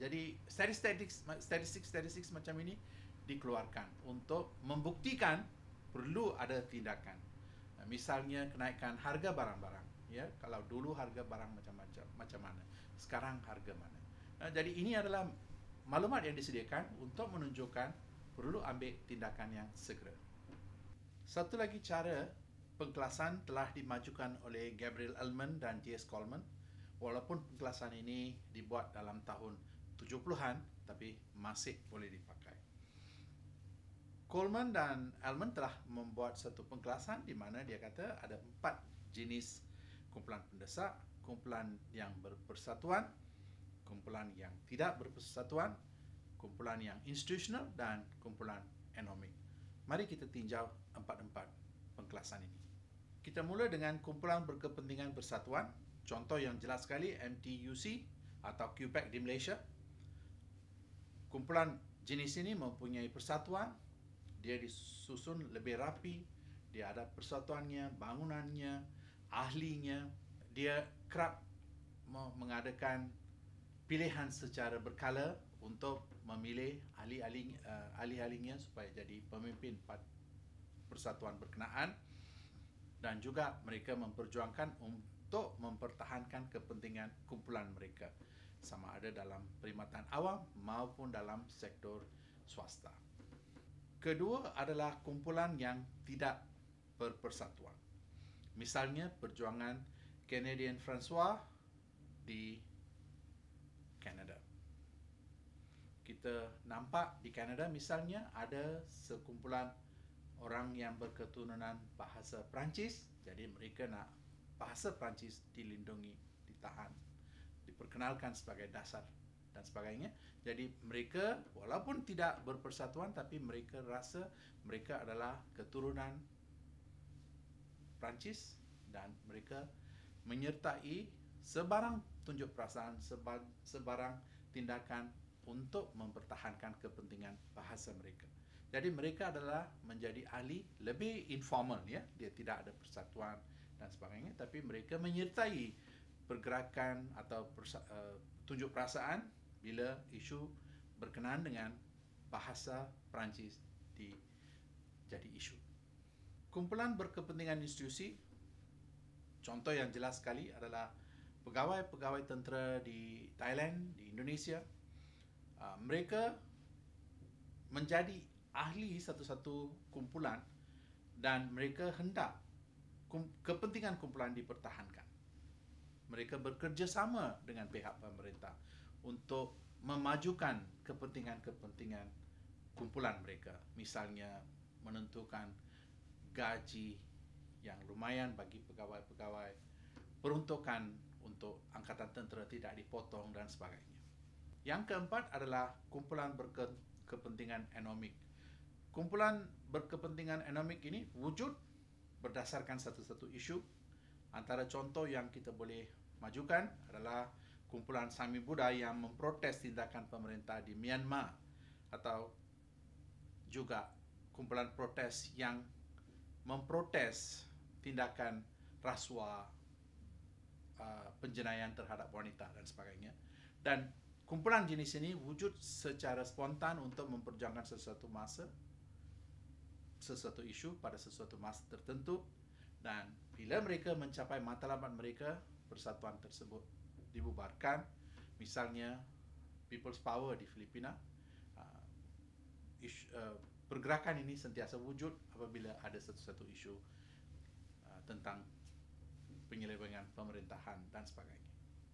jadi statistik statistik statistik macam ini dikeluarkan untuk membuktikan perlu ada tindakan. Misalnya kenaikan harga barang-barang, ya. Kalau dulu harga barang macam-macam macam mana, sekarang harga mana. Jadi ini adalah maklumat yang disediakan untuk menunjukkan perlu ambil tindakan yang segera. Satu lagi cara pengkelasan telah dimajukan oleh Gabriel Elman dan J.S. Coleman walaupun pengkelasan ini dibuat dalam tahun 70-an tapi masih boleh dipakai. Coleman dan Elman telah membuat satu pengkelasan di mana dia kata ada empat jenis kumpulan pendesak, kumpulan yang berpersatuan, kumpulan yang tidak berpersatuan, kumpulan yang institusional dan kumpulan enomik. Mari kita tinjau empat-empat pengkelasan ini. Kita mula dengan kumpulan berkepentingan bersatuan. Contoh yang jelas sekali MTUC atau QPAC di Malaysia kumpulan jenis ini mempunyai persatuan, dia disusun lebih rapi, dia ada persatuannya, bangunannya, ahlinya, dia kerap mengadakan pilihan secara berkala untuk memilih ahli-ahli uh, ahli-ahlinya supaya jadi pemimpin persatuan berkenaan dan juga mereka memperjuangkan untuk mempertahankan kepentingan kumpulan mereka sama ada dalam perkhidmatan awam maupun dalam sektor swasta. Kedua adalah kumpulan yang tidak berpersatuan. Misalnya perjuangan Canadian Francois di Canada. Kita nampak di Canada misalnya ada sekumpulan orang yang berketurunan bahasa Perancis, jadi mereka nak bahasa Perancis dilindungi, ditahan diperkenalkan sebagai dasar dan sebagainya. Jadi mereka walaupun tidak berpersatuan tapi mereka rasa mereka adalah keturunan Perancis dan mereka menyertai sebarang tunjuk perasaan sebarang tindakan untuk mempertahankan kepentingan bahasa mereka. Jadi mereka adalah menjadi ahli lebih informal ya, dia tidak ada persatuan dan sebagainya tapi mereka menyertai pergerakan atau persa, uh, tunjuk perasaan bila isu berkenaan dengan bahasa Perancis di jadi isu. Kumpulan berkepentingan institusi, contoh yang jelas sekali adalah pegawai-pegawai tentera di Thailand, di Indonesia. Uh, mereka menjadi ahli satu-satu kumpulan dan mereka hendak kepentingan kumpulan dipertahankan. Mereka bekerjasama dengan pihak pemerintah untuk memajukan kepentingan-kepentingan kumpulan mereka. Misalnya menentukan gaji yang lumayan bagi pegawai-pegawai, peruntukan untuk angkatan tentera tidak dipotong dan sebagainya. Yang keempat adalah kumpulan berkepentingan enomik. Kumpulan berkepentingan enomik ini wujud berdasarkan satu-satu isu. Antara contoh yang kita boleh majukan adalah kumpulan Sami Buddha yang memprotes tindakan pemerintah di Myanmar atau juga kumpulan protes yang memprotes tindakan rasuah uh, penjenayah terhadap wanita dan sebagainya. Dan kumpulan jenis ini wujud secara spontan untuk memperjuangkan sesuatu masa sesuatu isu pada sesuatu masa tertentu. Dan bila mereka mencapai matlamat mereka persatuan tersebut dibubarkan. Misalnya People's Power di Filipina uh, isu, uh, pergerakan ini sentiasa wujud apabila ada satu-satu isu uh, tentang penyelewengan pemerintahan dan sebagainya.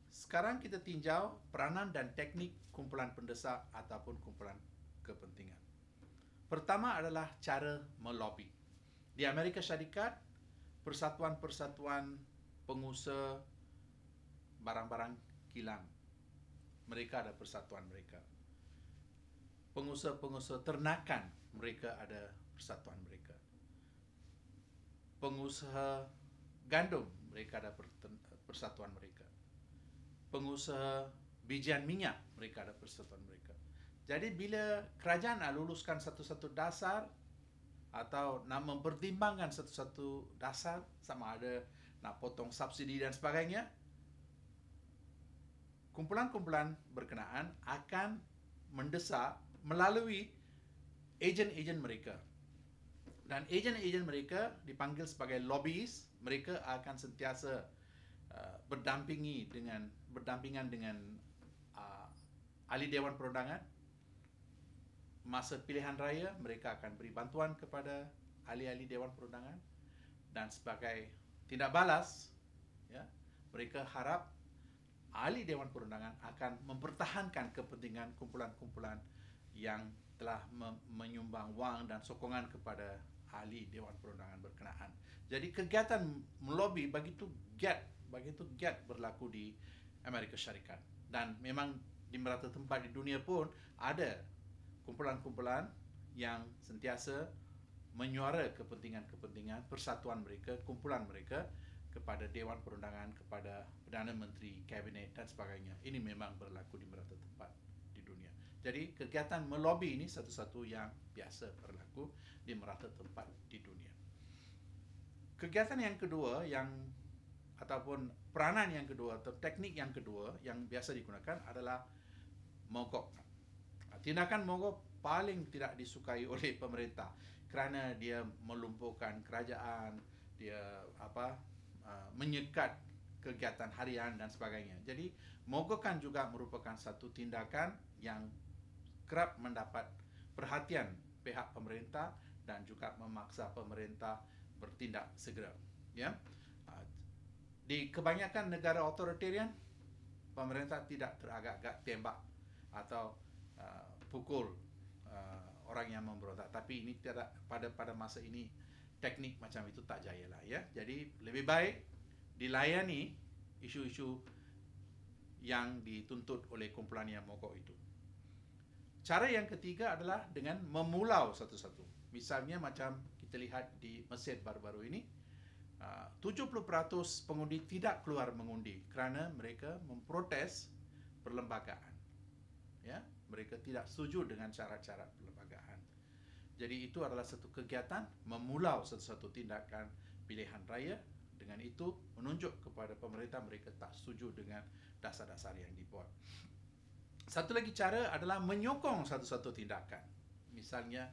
Sekarang kita tinjau peranan dan teknik kumpulan pendesak ataupun kumpulan kepentingan. Pertama adalah cara melobi. Di Amerika Syarikat, persatuan-persatuan pengusaha barang-barang kilang. Mereka ada persatuan mereka. Pengusaha-pengusaha ternakan mereka ada persatuan mereka. Pengusaha gandum mereka ada persatuan mereka. Pengusaha bijian minyak mereka ada persatuan mereka. Jadi bila kerajaan luluskan satu-satu dasar atau nak mempertimbangkan satu-satu dasar sama ada nak potong subsidi dan sebagainya, kumpulan-kumpulan berkenaan akan mendesak melalui ejen-ejen mereka. Dan ejen-ejen mereka dipanggil sebagai lobbyist, mereka akan sentiasa uh, berdampingi dengan berdampingan dengan uh, ahli dewan perundangan. Masa pilihan raya, mereka akan beri bantuan kepada ahli-ahli dewan perundangan dan sebagai tindak balas, ya, mereka harap ahli Dewan Perundangan akan mempertahankan kepentingan kumpulan-kumpulan yang telah menyumbang wang dan sokongan kepada ahli Dewan Perundangan berkenaan. Jadi kegiatan melobi begitu giat, begitu giat berlaku di Amerika Syarikat dan memang di merata tempat di dunia pun ada kumpulan-kumpulan yang sentiasa menyuara kepentingan-kepentingan persatuan mereka, kumpulan mereka kepada Dewan Perundangan, kepada Perdana Menteri, Kabinet dan sebagainya. Ini memang berlaku di merata tempat. Jadi kegiatan melobi ini satu-satu yang biasa berlaku di merata tempat di dunia. Kegiatan yang kedua yang ataupun peranan yang kedua atau teknik yang kedua yang biasa digunakan adalah mogok. Tindakan mogok paling tidak disukai oleh pemerintah kerana dia melumpuhkan kerajaan, dia apa menyekat kegiatan harian dan sebagainya. Jadi mogokan juga merupakan satu tindakan yang kerap mendapat perhatian pihak pemerintah dan juga memaksa pemerintah bertindak segera. Ya. Uh, di kebanyakan negara otoritarian pemerintah tidak teragak-agak tembak atau uh, pukul uh, orang yang memberontak tapi ini tidak pada pada masa ini teknik macam itu tak jaya lah ya. Jadi lebih baik dilayani isu-isu yang dituntut oleh kumpulan yang mogok itu. Cara yang ketiga adalah dengan memulau satu-satu. Misalnya macam kita lihat di Mesir baru-baru ini, 70% uh, pengundi tidak keluar mengundi kerana mereka memprotes perlembagaan. Ya, mereka tidak setuju dengan cara-cara perlembagaan. Jadi itu adalah satu kegiatan memulau satu-satu tindakan pilihan raya dengan itu menunjuk kepada pemerintah mereka tak setuju dengan dasar-dasar yang dibuat. Satu lagi cara adalah menyokong satu-satu tindakan. Misalnya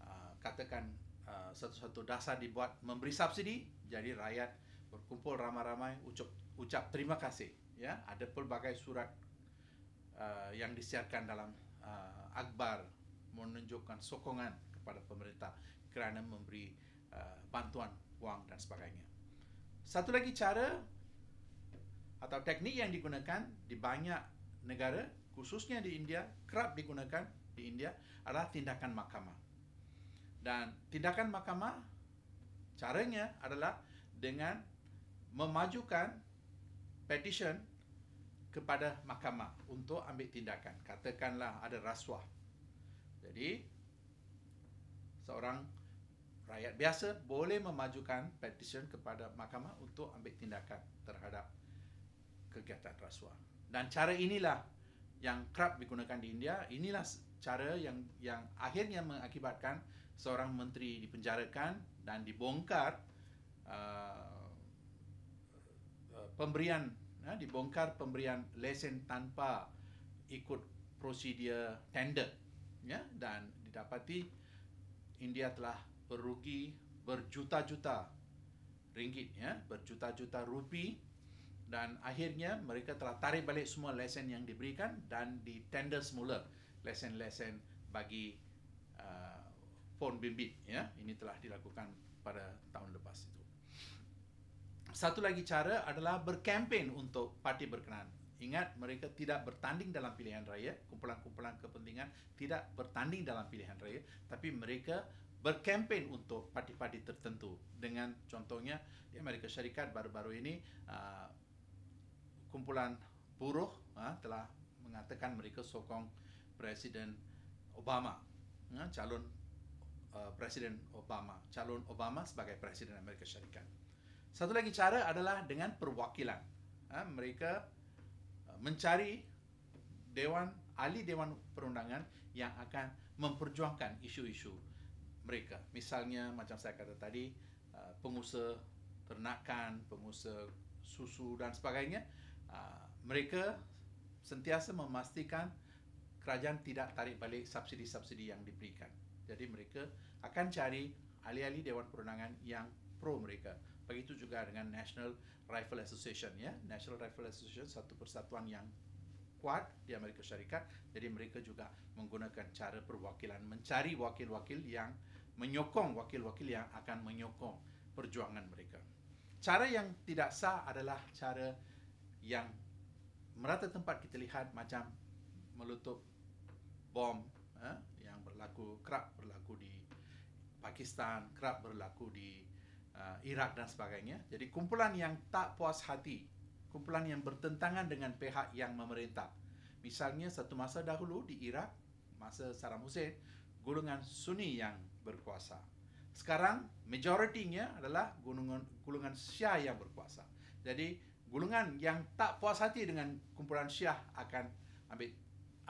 uh, katakan uh, satu-satu dasar dibuat memberi subsidi jadi rakyat berkumpul ramai-ramai ucap ucap terima kasih ya ada pelbagai surat uh, yang disiarkan dalam akhbar menunjukkan sokongan kepada pemerintah kerana memberi bantuan wang dan sebagainya satu lagi cara atau teknik yang digunakan di banyak negara khususnya di India kerap digunakan di India adalah tindakan mahkamah dan tindakan mahkamah caranya adalah dengan memajukan petition kepada mahkamah untuk ambil tindakan. Katakanlah ada rasuah. Jadi seorang rakyat biasa boleh memajukan petition kepada mahkamah untuk ambil tindakan terhadap kegiatan rasuah. Dan cara inilah yang kerap digunakan di India, inilah cara yang yang akhirnya mengakibatkan seorang menteri dipenjarakan dan dibongkar uh, pemberian ya, dibongkar pemberian lesen tanpa ikut prosedur tender ya dan didapati India telah berugi berjuta-juta ringgit ya berjuta-juta rupi dan akhirnya mereka telah tarik balik semua lesen yang diberikan dan di tender semula lesen-lesen bagi uh, phone bimbit ya ini telah dilakukan pada tahun lepas itu satu lagi cara adalah berkempen untuk parti berkenaan. Ingat mereka tidak bertanding dalam pilihan raya, kumpulan-kumpulan kepentingan tidak bertanding dalam pilihan raya, tapi mereka berkempen untuk parti-parti tertentu. Dengan contohnya di Amerika Syarikat baru-baru ini uh, kumpulan buruh uh, telah mengatakan mereka sokong Presiden Obama, uh, calon uh, Presiden Obama, calon Obama sebagai Presiden Amerika Syarikat. Satu lagi cara adalah dengan perwakilan. Ha, mereka uh, mencari dewan ahli dewan perundangan yang akan memperjuangkan isu-isu mereka. Misalnya macam saya kata tadi, uh, pengusaha ternakan, pengusaha susu dan sebagainya, uh, mereka sentiasa memastikan kerajaan tidak tarik balik subsidi-subsidi yang diberikan. Jadi mereka akan cari ahli-ahli dewan perundangan yang pro mereka. Begitu juga dengan National Rifle Association ya. National Rifle Association satu persatuan yang kuat di Amerika Syarikat. Jadi mereka juga menggunakan cara perwakilan mencari wakil-wakil yang menyokong wakil-wakil yang akan menyokong perjuangan mereka. Cara yang tidak sah adalah cara yang merata tempat kita lihat macam meletup bom eh, yang berlaku kerap berlaku di Pakistan, kerap berlaku di uh, Iraq dan sebagainya. Jadi kumpulan yang tak puas hati, kumpulan yang bertentangan dengan pihak yang memerintah. Misalnya satu masa dahulu di Iraq, masa Saddam Hussein, golongan Sunni yang berkuasa. Sekarang majoritinya adalah golongan golongan Syiah yang berkuasa. Jadi golongan yang tak puas hati dengan kumpulan Syiah akan ambil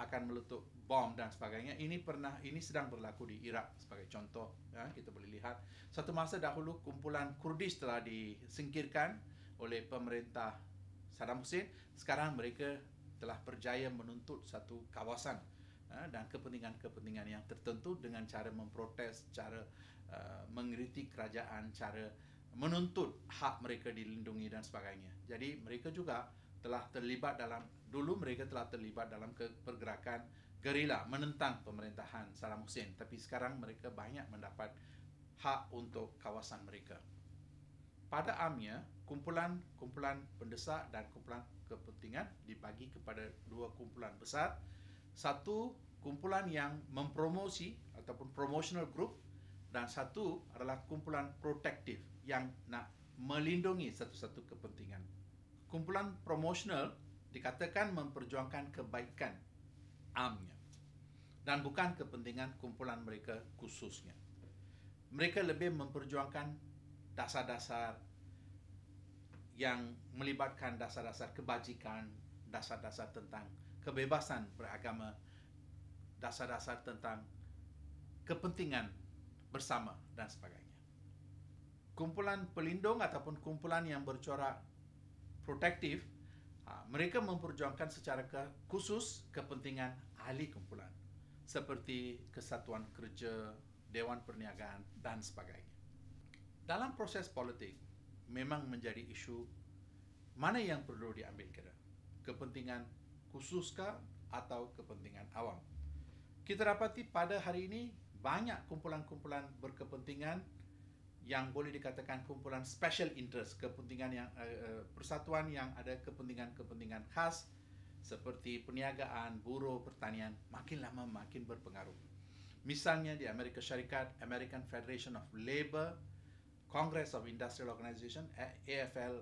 akan meletup bom dan sebagainya. Ini pernah ini sedang berlaku di Iraq sebagai contoh ya kita boleh lihat. Satu masa dahulu kumpulan Kurdis telah disingkirkan oleh pemerintah Saddam Hussein. Sekarang mereka telah berjaya menuntut satu kawasan ya, dan kepentingan-kepentingan yang tertentu dengan cara memprotes cara uh, mengkritik kerajaan cara menuntut hak mereka dilindungi dan sebagainya jadi mereka juga telah terlibat dalam dulu mereka telah terlibat dalam pergerakan gerila menentang pemerintahan Saddam Hussein tapi sekarang mereka banyak mendapat hak untuk kawasan mereka. Pada amnya, kumpulan-kumpulan pendesak dan kumpulan kepentingan dibagi kepada dua kumpulan besar. Satu kumpulan yang mempromosi ataupun promotional group dan satu adalah kumpulan protektif yang nak melindungi satu-satu kepentingan. Kumpulan promotional dikatakan memperjuangkan kebaikan amnya dan bukan kepentingan kumpulan mereka khususnya. Mereka lebih memperjuangkan dasar-dasar yang melibatkan dasar-dasar kebajikan, dasar-dasar tentang kebebasan beragama, dasar-dasar tentang kepentingan bersama dan sebagainya. Kumpulan pelindung ataupun kumpulan yang bercorak protektif Ha, mereka memperjuangkan secara khusus kepentingan ahli kumpulan seperti kesatuan kerja Dewan Perniagaan dan sebagainya. Dalam proses politik memang menjadi isu mana yang perlu diambil kira. Kepentingan khususkah atau kepentingan awam. Kita dapati pada hari ini banyak kumpulan-kumpulan berkepentingan yang boleh dikatakan kumpulan special interest, kepentingan yang uh, persatuan yang ada kepentingan-kepentingan khas seperti perniagaan, buruh, pertanian makin lama makin berpengaruh. Misalnya di Amerika Syarikat, American Federation of Labour, Congress of Industrial Organization, AFL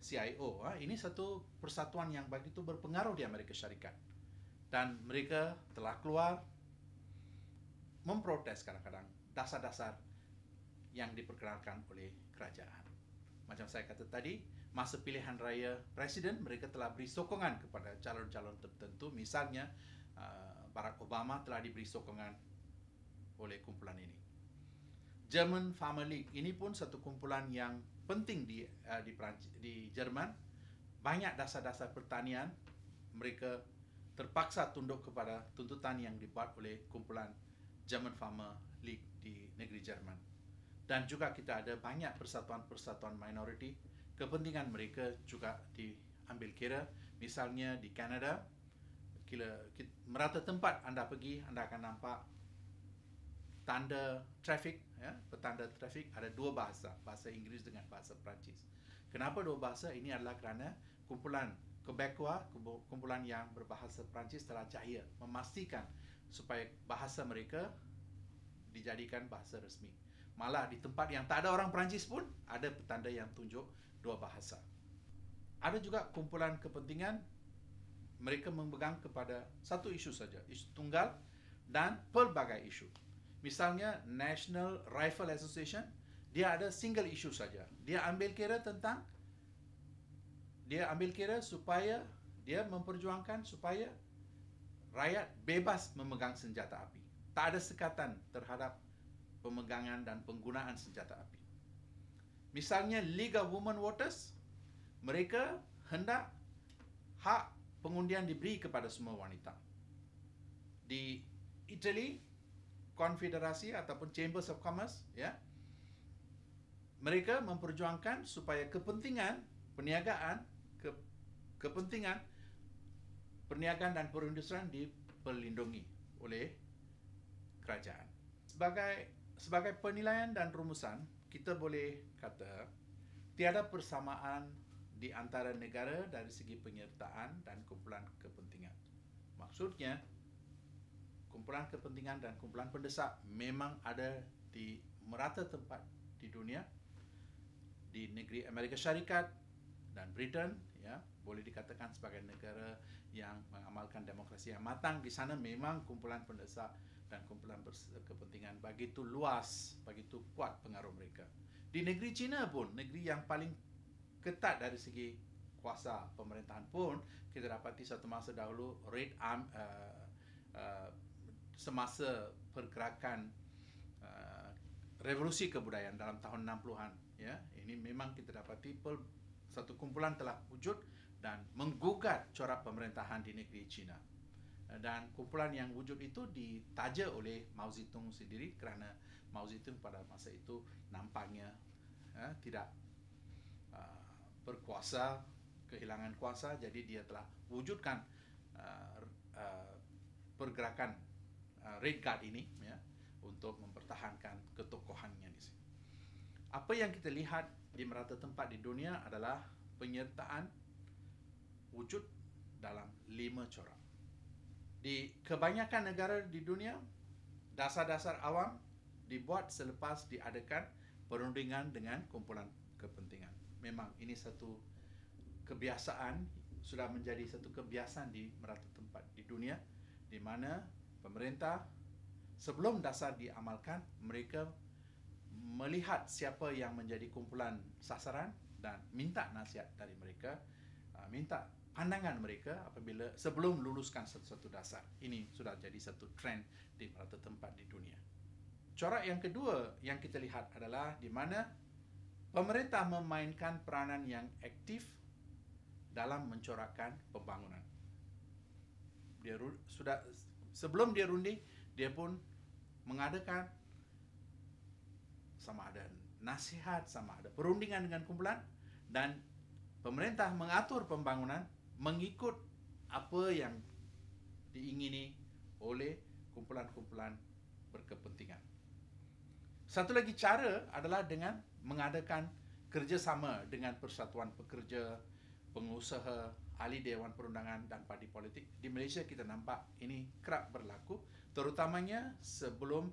CIO. Ha? Ini satu persatuan yang begitu berpengaruh di Amerika Syarikat. Dan mereka telah keluar memprotes kadang-kadang dasar-dasar yang diperkenalkan oleh kerajaan. Macam saya kata tadi, masa pilihan raya presiden mereka telah beri sokongan kepada calon-calon tertentu misalnya uh, Barack Obama telah diberi sokongan oleh kumpulan ini. German League ini pun satu kumpulan yang penting di uh, di Perancis, di Jerman. Banyak dasar-dasar pertanian mereka terpaksa tunduk kepada tuntutan yang dibuat oleh kumpulan German Farmer League di negeri Jerman. Dan juga kita ada banyak persatuan-persatuan minoriti. Kepentingan mereka juga diambil kira. Misalnya di Kanada kila merata tempat anda pergi anda akan nampak tanda trafik ya petanda trafik ada dua bahasa bahasa Inggeris dengan bahasa Perancis. Kenapa dua bahasa? Ini adalah kerana kumpulan Quebecois kumpulan yang berbahasa Perancis telah jaya memastikan supaya bahasa mereka dijadikan bahasa resmi malah di tempat yang tak ada orang Perancis pun ada petanda yang tunjuk dua bahasa. Ada juga kumpulan kepentingan mereka memegang kepada satu isu saja, isu tunggal dan pelbagai isu. Misalnya National Rifle Association, dia ada single issue saja. Dia ambil kira tentang dia ambil kira supaya dia memperjuangkan supaya rakyat bebas memegang senjata api. Tak ada sekatan terhadap pemegangan dan penggunaan senjata api. Misalnya Liga Women Voters, mereka hendak hak pengundian diberi kepada semua wanita. Di Italy, Konfederasi ataupun Chambers of Commerce, ya, mereka memperjuangkan supaya kepentingan perniagaan, ke, kepentingan perniagaan dan perindustrian diperlindungi oleh kerajaan. Sebagai sebagai penilaian dan rumusan, kita boleh kata tiada persamaan di antara negara dari segi penyertaan dan kumpulan kepentingan. Maksudnya, kumpulan kepentingan dan kumpulan pendesak memang ada di merata tempat di dunia, di negeri Amerika Syarikat dan Britain, ya boleh dikatakan sebagai negara yang mengamalkan demokrasi yang matang. Di sana memang kumpulan pendesak dan kumpulan kepentingan begitu luas, begitu kuat pengaruh mereka. Di negeri China pun, negeri yang paling ketat dari segi kuasa pemerintahan pun, kita dapati satu masa dahulu Red Arm uh, uh, semasa pergerakan uh, revolusi kebudayaan dalam tahun 60-an ya ini memang kita dapati satu kumpulan telah wujud dan menggugat corak pemerintahan di negeri China dan kumpulan yang wujud itu ditaja oleh Mao Zedong sendiri kerana Mao Zedong pada masa itu nampaknya uh, tidak uh, berkuasa kehilangan kuasa jadi dia telah wujudkan uh, uh, pergerakan uh, Red Guard ini ya untuk mempertahankan ketokohannya di sini. Apa yang kita lihat di merata tempat di dunia adalah penyertaan wujud dalam lima corak di kebanyakan negara di dunia dasar-dasar awam dibuat selepas diadakan perundingan dengan kumpulan kepentingan. Memang ini satu kebiasaan sudah menjadi satu kebiasaan di merata tempat di dunia di mana pemerintah sebelum dasar diamalkan mereka melihat siapa yang menjadi kumpulan sasaran dan minta nasihat dari mereka uh, minta pandangan mereka apabila sebelum luluskan satu-satu dasar. Ini sudah jadi satu trend di merata tempat di dunia. Corak yang kedua yang kita lihat adalah di mana pemerintah memainkan peranan yang aktif dalam mencorakkan pembangunan. Dia sudah sebelum dia runding, dia pun mengadakan sama ada nasihat, sama ada perundingan dengan kumpulan dan pemerintah mengatur pembangunan mengikut apa yang diingini oleh kumpulan-kumpulan berkepentingan. Satu lagi cara adalah dengan mengadakan kerjasama dengan persatuan pekerja, pengusaha, ahli Dewan Perundangan dan parti politik. Di Malaysia kita nampak ini kerap berlaku terutamanya sebelum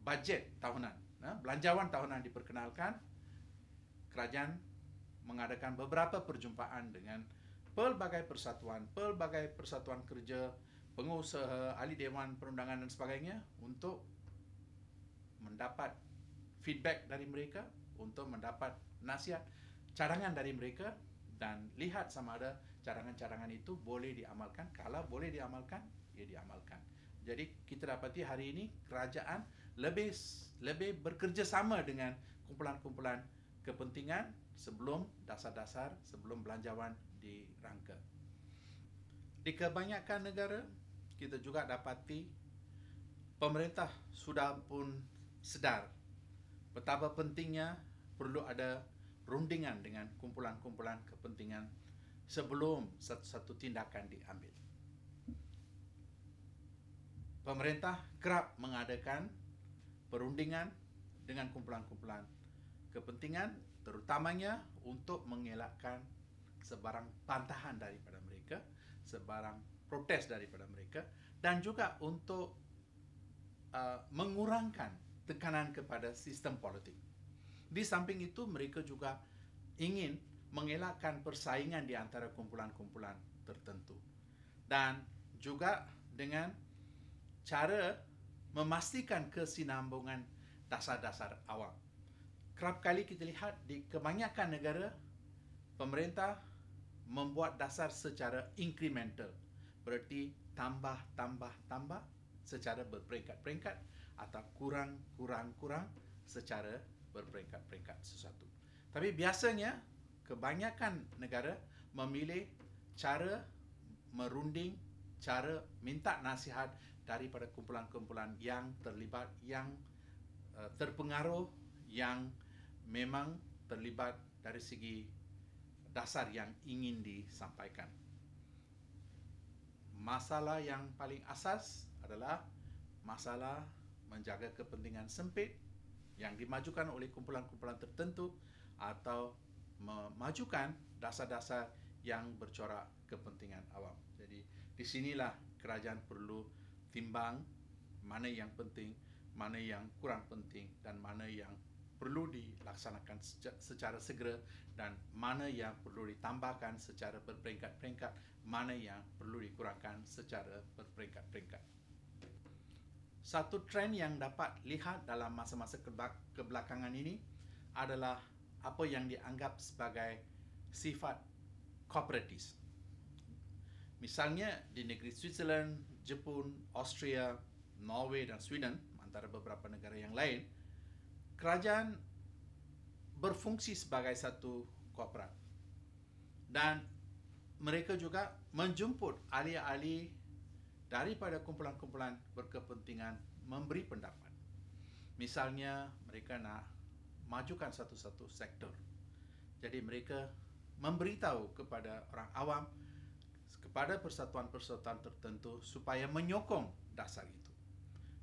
bajet tahunan, belanjawan tahunan diperkenalkan, kerajaan mengadakan beberapa perjumpaan dengan pelbagai persatuan, pelbagai persatuan kerja, pengusaha, ahli Dewan Perundangan dan sebagainya untuk mendapat feedback dari mereka, untuk mendapat nasihat, cadangan dari mereka dan lihat sama ada cadangan-cadangan itu boleh diamalkan. Kalau boleh diamalkan, ia diamalkan. Jadi kita dapati hari ini kerajaan lebih lebih bekerjasama dengan kumpulan-kumpulan kepentingan sebelum dasar-dasar sebelum belanjawan dirangka. Di kebanyakan negara kita juga dapati pemerintah sudah pun sedar betapa pentingnya perlu ada rundingan dengan kumpulan-kumpulan kepentingan sebelum satu-satu tindakan diambil pemerintah kerap mengadakan perundingan dengan kumpulan-kumpulan kepentingan terutamanya untuk mengelakkan sebarang pantahan daripada mereka, sebarang protes daripada mereka dan juga untuk uh, mengurangkan tekanan kepada sistem politik. Di samping itu mereka juga ingin mengelakkan persaingan di antara kumpulan-kumpulan tertentu. Dan juga dengan cara memastikan kesinambungan dasar-dasar awam. Kerap kali kita lihat di kebanyakan negara, pemerintah membuat dasar secara incremental. Berarti tambah, tambah, tambah secara berperingkat-peringkat atau kurang, kurang, kurang secara berperingkat-peringkat sesuatu. Tapi biasanya kebanyakan negara memilih cara merunding, cara minta nasihat daripada kumpulan-kumpulan yang terlibat, yang uh, terpengaruh, yang memang terlibat dari segi dasar yang ingin disampaikan. Masalah yang paling asas adalah masalah menjaga kepentingan sempit yang dimajukan oleh kumpulan-kumpulan tertentu atau memajukan dasar-dasar yang bercorak kepentingan awam. Jadi di sinilah kerajaan perlu timbang mana yang penting, mana yang kurang penting dan mana yang perlu dilaksanakan secara segera dan mana yang perlu ditambahkan secara berperingkat-peringkat, mana yang perlu dikurangkan secara berperingkat-peringkat. Satu trend yang dapat lihat dalam masa-masa kebelakangan ini adalah apa yang dianggap sebagai sifat kooperatif. Misalnya di negeri Switzerland, Jepun, Austria, Norway dan Sweden antara beberapa negara yang lain, kerajaan berfungsi sebagai satu korporat. Dan mereka juga menjemput ahli-ahli daripada kumpulan-kumpulan berkepentingan memberi pendapat. Misalnya mereka nak majukan satu-satu sektor. Jadi mereka memberitahu kepada orang awam kepada persatuan-persatuan tertentu supaya menyokong dasar itu.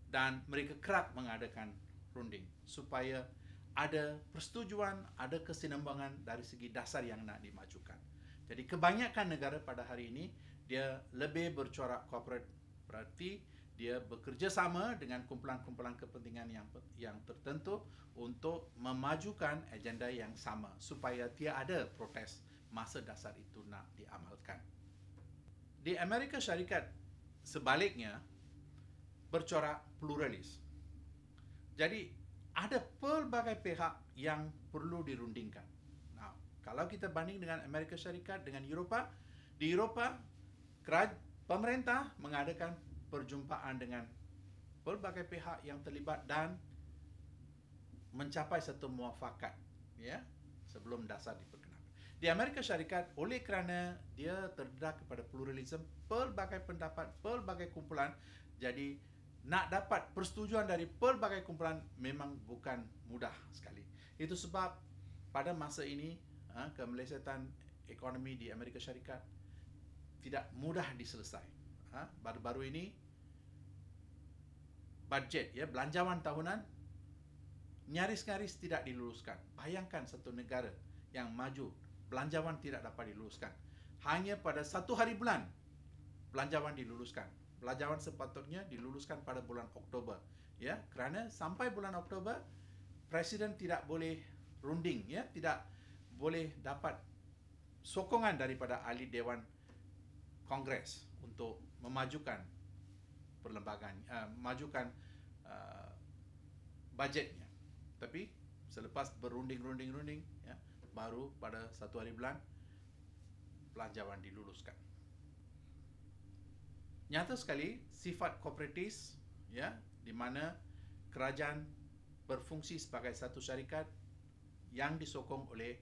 Dan mereka kerap mengadakan runding supaya ada persetujuan, ada kesinambungan dari segi dasar yang nak dimajukan. Jadi kebanyakan negara pada hari ini dia lebih bercorak corporate berarti dia bekerja sama dengan kumpulan-kumpulan kepentingan yang yang tertentu untuk memajukan agenda yang sama supaya tiada protes masa dasar itu nak diamalkan. Di Amerika Syarikat sebaliknya bercorak pluralis. Jadi ada pelbagai pihak yang perlu dirundingkan. Nah, kalau kita banding dengan Amerika Syarikat dengan Eropah, di Eropah keraj pemerintah mengadakan perjumpaan dengan pelbagai pihak yang terlibat dan mencapai satu muafakat ya sebelum dasar diperkenalkan. Di Amerika Syarikat, oleh kerana dia terdedah kepada pluralisme, pelbagai pendapat, pelbagai kumpulan, jadi nak dapat persetujuan dari pelbagai kumpulan memang bukan mudah sekali. Itu sebab pada masa ini ha, kemelesetan ekonomi di Amerika Syarikat tidak mudah diselesai. Ha, baru-baru ini budget ya belanjawan tahunan nyaris-nyaris tidak diluluskan. Bayangkan satu negara yang maju belanjawan tidak dapat diluluskan. Hanya pada satu hari bulan belanjawan diluluskan pelajaran sepatutnya diluluskan pada bulan Oktober ya. Kerana sampai bulan Oktober presiden tidak boleh runding ya. Tidak boleh dapat sokongan daripada ahli dewan kongres untuk memajukan perlembagaan uh, memajukan uh, bajetnya tapi selepas berunding-runding-runding ya baru pada satu hari bulan pelanjawan diluluskan nyata sekali sifat kooperatif ya di mana kerajaan berfungsi sebagai satu syarikat yang disokong oleh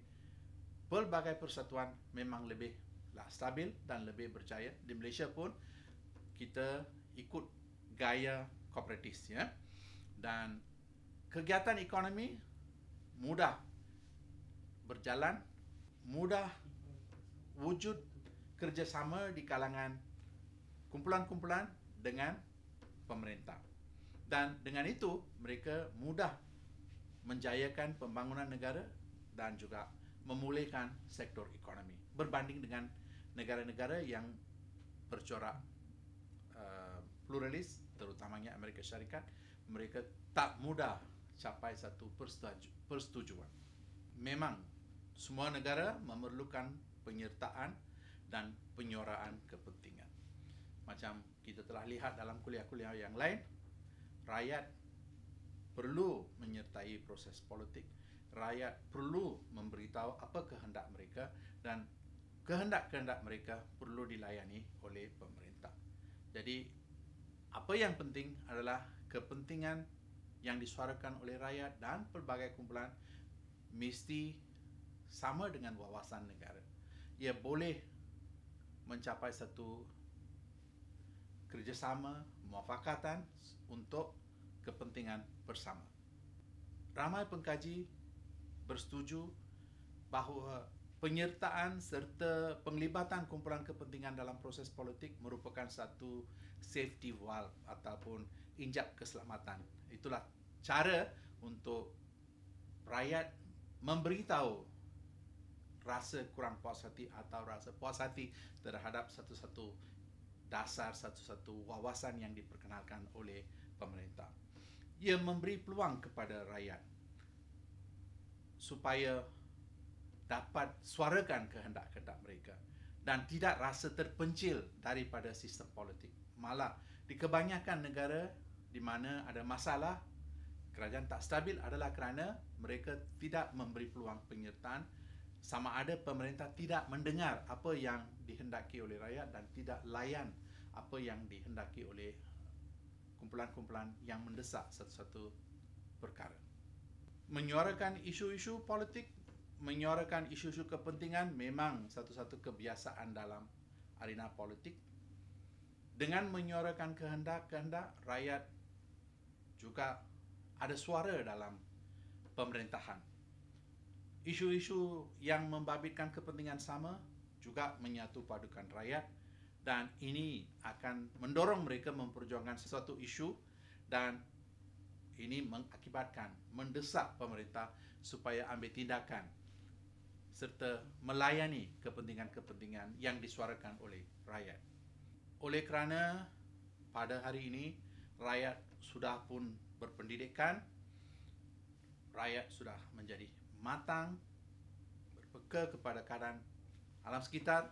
pelbagai persatuan memang lebih lah stabil dan lebih berjaya. Di Malaysia pun kita ikut gaya kooperatif ya. Dan kegiatan ekonomi mudah berjalan mudah wujud kerjasama di kalangan kumpulan-kumpulan dengan pemerintah. Dan dengan itu, mereka mudah menjayakan pembangunan negara dan juga memulihkan sektor ekonomi. Berbanding dengan negara-negara yang bercorak uh, pluralis, terutamanya Amerika Syarikat, mereka tak mudah capai satu persetujuan. Memang semua negara memerlukan penyertaan dan penyoraan kepentingan macam kita telah lihat dalam kuliah-kuliah yang lain rakyat perlu menyertai proses politik. Rakyat perlu memberitahu apa kehendak mereka dan kehendak-kehendak mereka perlu dilayani oleh pemerintah. Jadi apa yang penting adalah kepentingan yang disuarakan oleh rakyat dan pelbagai kumpulan mesti sama dengan wawasan negara. Ia boleh mencapai satu kerjasama, muafakatan untuk kepentingan bersama. Ramai pengkaji bersetuju bahawa penyertaan serta penglibatan kumpulan kepentingan dalam proses politik merupakan satu safety valve ataupun injap keselamatan. Itulah cara untuk rakyat memberitahu rasa kurang puas hati atau rasa puas hati terhadap satu-satu dasar satu-satu wawasan yang diperkenalkan oleh pemerintah. Ia memberi peluang kepada rakyat supaya dapat suarakan kehendak-kehendak mereka dan tidak rasa terpencil daripada sistem politik. Malah di kebanyakan negara di mana ada masalah kerajaan tak stabil adalah kerana mereka tidak memberi peluang penyertaan sama ada pemerintah tidak mendengar apa yang dihendaki oleh rakyat dan tidak layan apa yang dihendaki oleh kumpulan-kumpulan yang mendesak satu-satu perkara. Menyuarakan isu-isu politik, menyuarakan isu-isu kepentingan memang satu-satu kebiasaan dalam arena politik. Dengan menyuarakan kehendak-kehendak rakyat juga ada suara dalam pemerintahan isu-isu yang membabitkan kepentingan sama juga menyatu padukan rakyat dan ini akan mendorong mereka memperjuangkan sesuatu isu dan ini mengakibatkan mendesak pemerintah supaya ambil tindakan serta melayani kepentingan-kepentingan yang disuarakan oleh rakyat. Oleh kerana pada hari ini rakyat sudah pun berpendidikan, rakyat sudah menjadi matang, berpeka kepada keadaan alam sekitar,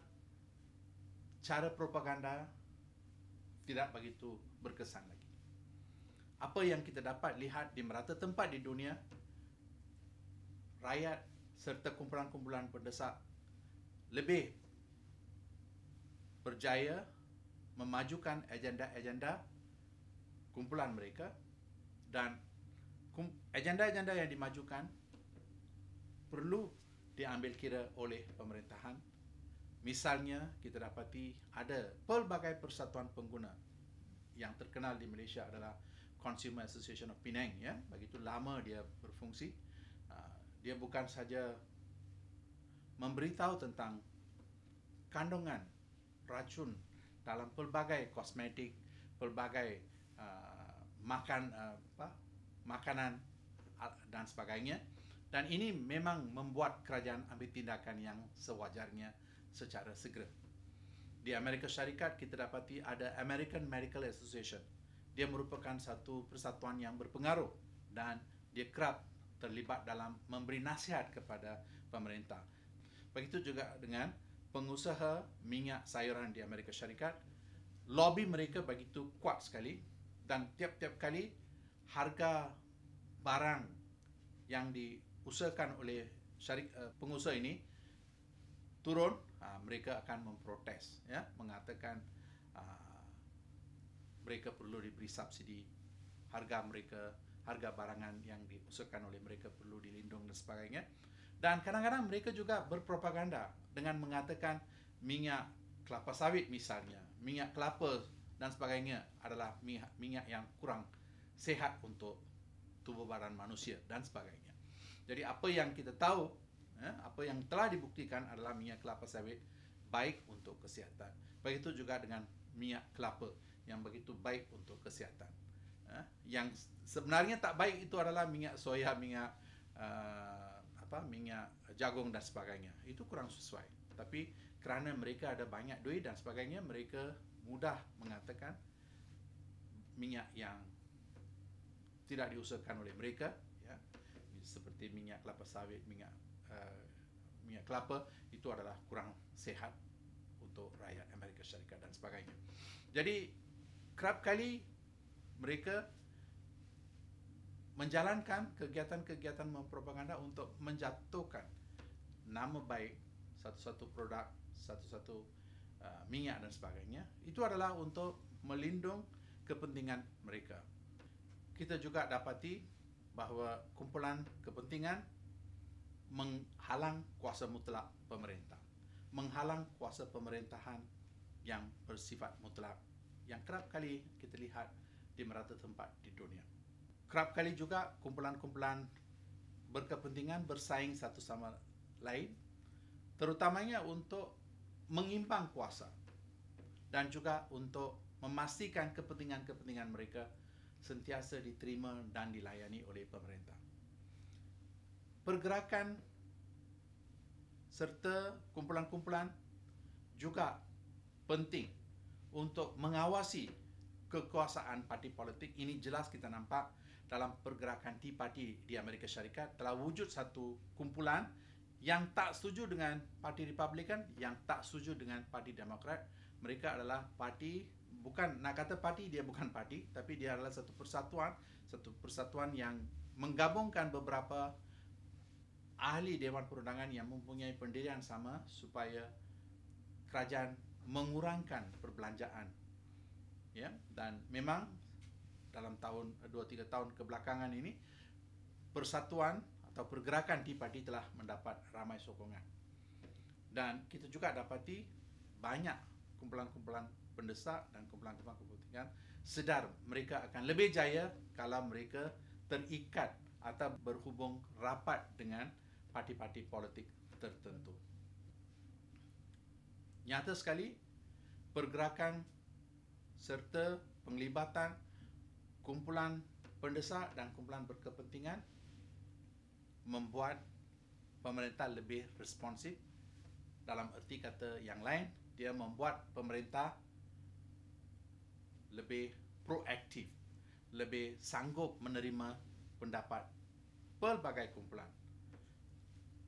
cara propaganda tidak begitu berkesan lagi. Apa yang kita dapat lihat di merata tempat di dunia, rakyat serta kumpulan-kumpulan berdesak lebih berjaya memajukan agenda-agenda kumpulan mereka dan agenda-agenda yang dimajukan perlu diambil kira oleh pemerintahan. Misalnya, kita dapati ada pelbagai persatuan pengguna yang terkenal di Malaysia adalah Consumer Association of Penang ya begitu lama dia berfungsi uh, dia bukan saja memberitahu tentang kandungan racun dalam pelbagai kosmetik pelbagai uh, makan uh, apa makanan dan sebagainya dan ini memang membuat kerajaan ambil tindakan yang sewajarnya secara segera di Amerika Syarikat kita dapati ada American Medical Association dia merupakan satu persatuan yang berpengaruh dan dia kerap terlibat dalam memberi nasihat kepada pemerintah. Begitu juga dengan pengusaha minyak sayuran di Amerika Syarikat. Lobby mereka begitu kuat sekali dan tiap-tiap kali harga barang yang diusahakan oleh syarik, uh, pengusaha ini turun, uh, mereka akan memprotes, ya, mengatakan mereka perlu diberi subsidi harga mereka harga barangan yang diusahakan oleh mereka perlu dilindung dan sebagainya. Dan kadang-kadang mereka juga berpropaganda dengan mengatakan minyak kelapa sawit misalnya minyak kelapa dan sebagainya adalah minyak, minyak yang kurang sehat untuk tubuh badan manusia dan sebagainya jadi apa yang kita tahu eh, apa yang telah dibuktikan adalah minyak kelapa sawit baik untuk kesihatan begitu juga dengan minyak kelapa yang begitu baik untuk kesihatan. Ha? Yang sebenarnya tak baik itu adalah minyak soya, minyak uh, apa, minyak jagung dan sebagainya. Itu kurang sesuai. Tapi kerana mereka ada banyak duit dan sebagainya, mereka mudah mengatakan minyak yang tidak diusahakan oleh mereka, ya, seperti minyak kelapa sawit, minyak uh, minyak kelapa itu adalah kurang sehat untuk rakyat Amerika Syarikat dan sebagainya. Jadi kerap kali mereka menjalankan kegiatan-kegiatan mempropaganda untuk menjatuhkan nama baik satu-satu produk, satu-satu uh, minyak dan sebagainya. Itu adalah untuk melindung kepentingan mereka. Kita juga dapati bahawa kumpulan kepentingan menghalang kuasa mutlak pemerintah. Menghalang kuasa pemerintahan yang bersifat mutlak yang kerap kali kita lihat di merata tempat di dunia. Kerap kali juga kumpulan-kumpulan berkepentingan bersaing satu sama lain terutamanya untuk mengimbang kuasa dan juga untuk memastikan kepentingan-kepentingan mereka sentiasa diterima dan dilayani oleh pemerintah. Pergerakan serta kumpulan-kumpulan juga penting untuk mengawasi kekuasaan parti politik ini jelas kita nampak dalam pergerakan Tea Party di Amerika Syarikat telah wujud satu kumpulan yang tak setuju dengan Parti Republikan, yang tak setuju dengan Parti Demokrat. Mereka adalah parti bukan nak kata parti dia bukan parti tapi dia adalah satu persatuan, satu persatuan yang menggabungkan beberapa ahli dewan perundangan yang mempunyai pendirian sama supaya kerajaan mengurangkan perbelanjaan. Ya dan memang dalam tahun 2 3 tahun kebelakangan ini persatuan atau pergerakan Tea Party telah mendapat ramai sokongan. Dan kita juga dapati banyak kumpulan-kumpulan pendesak dan kumpulan-kumpulan kepentingan sedar mereka akan lebih jaya kalau mereka terikat atau berhubung rapat dengan parti-parti politik tertentu. Nyata sekali pergerakan serta penglibatan kumpulan pendesak dan kumpulan berkepentingan membuat pemerintah lebih responsif dalam erti kata yang lain dia membuat pemerintah lebih proaktif lebih sanggup menerima pendapat pelbagai kumpulan.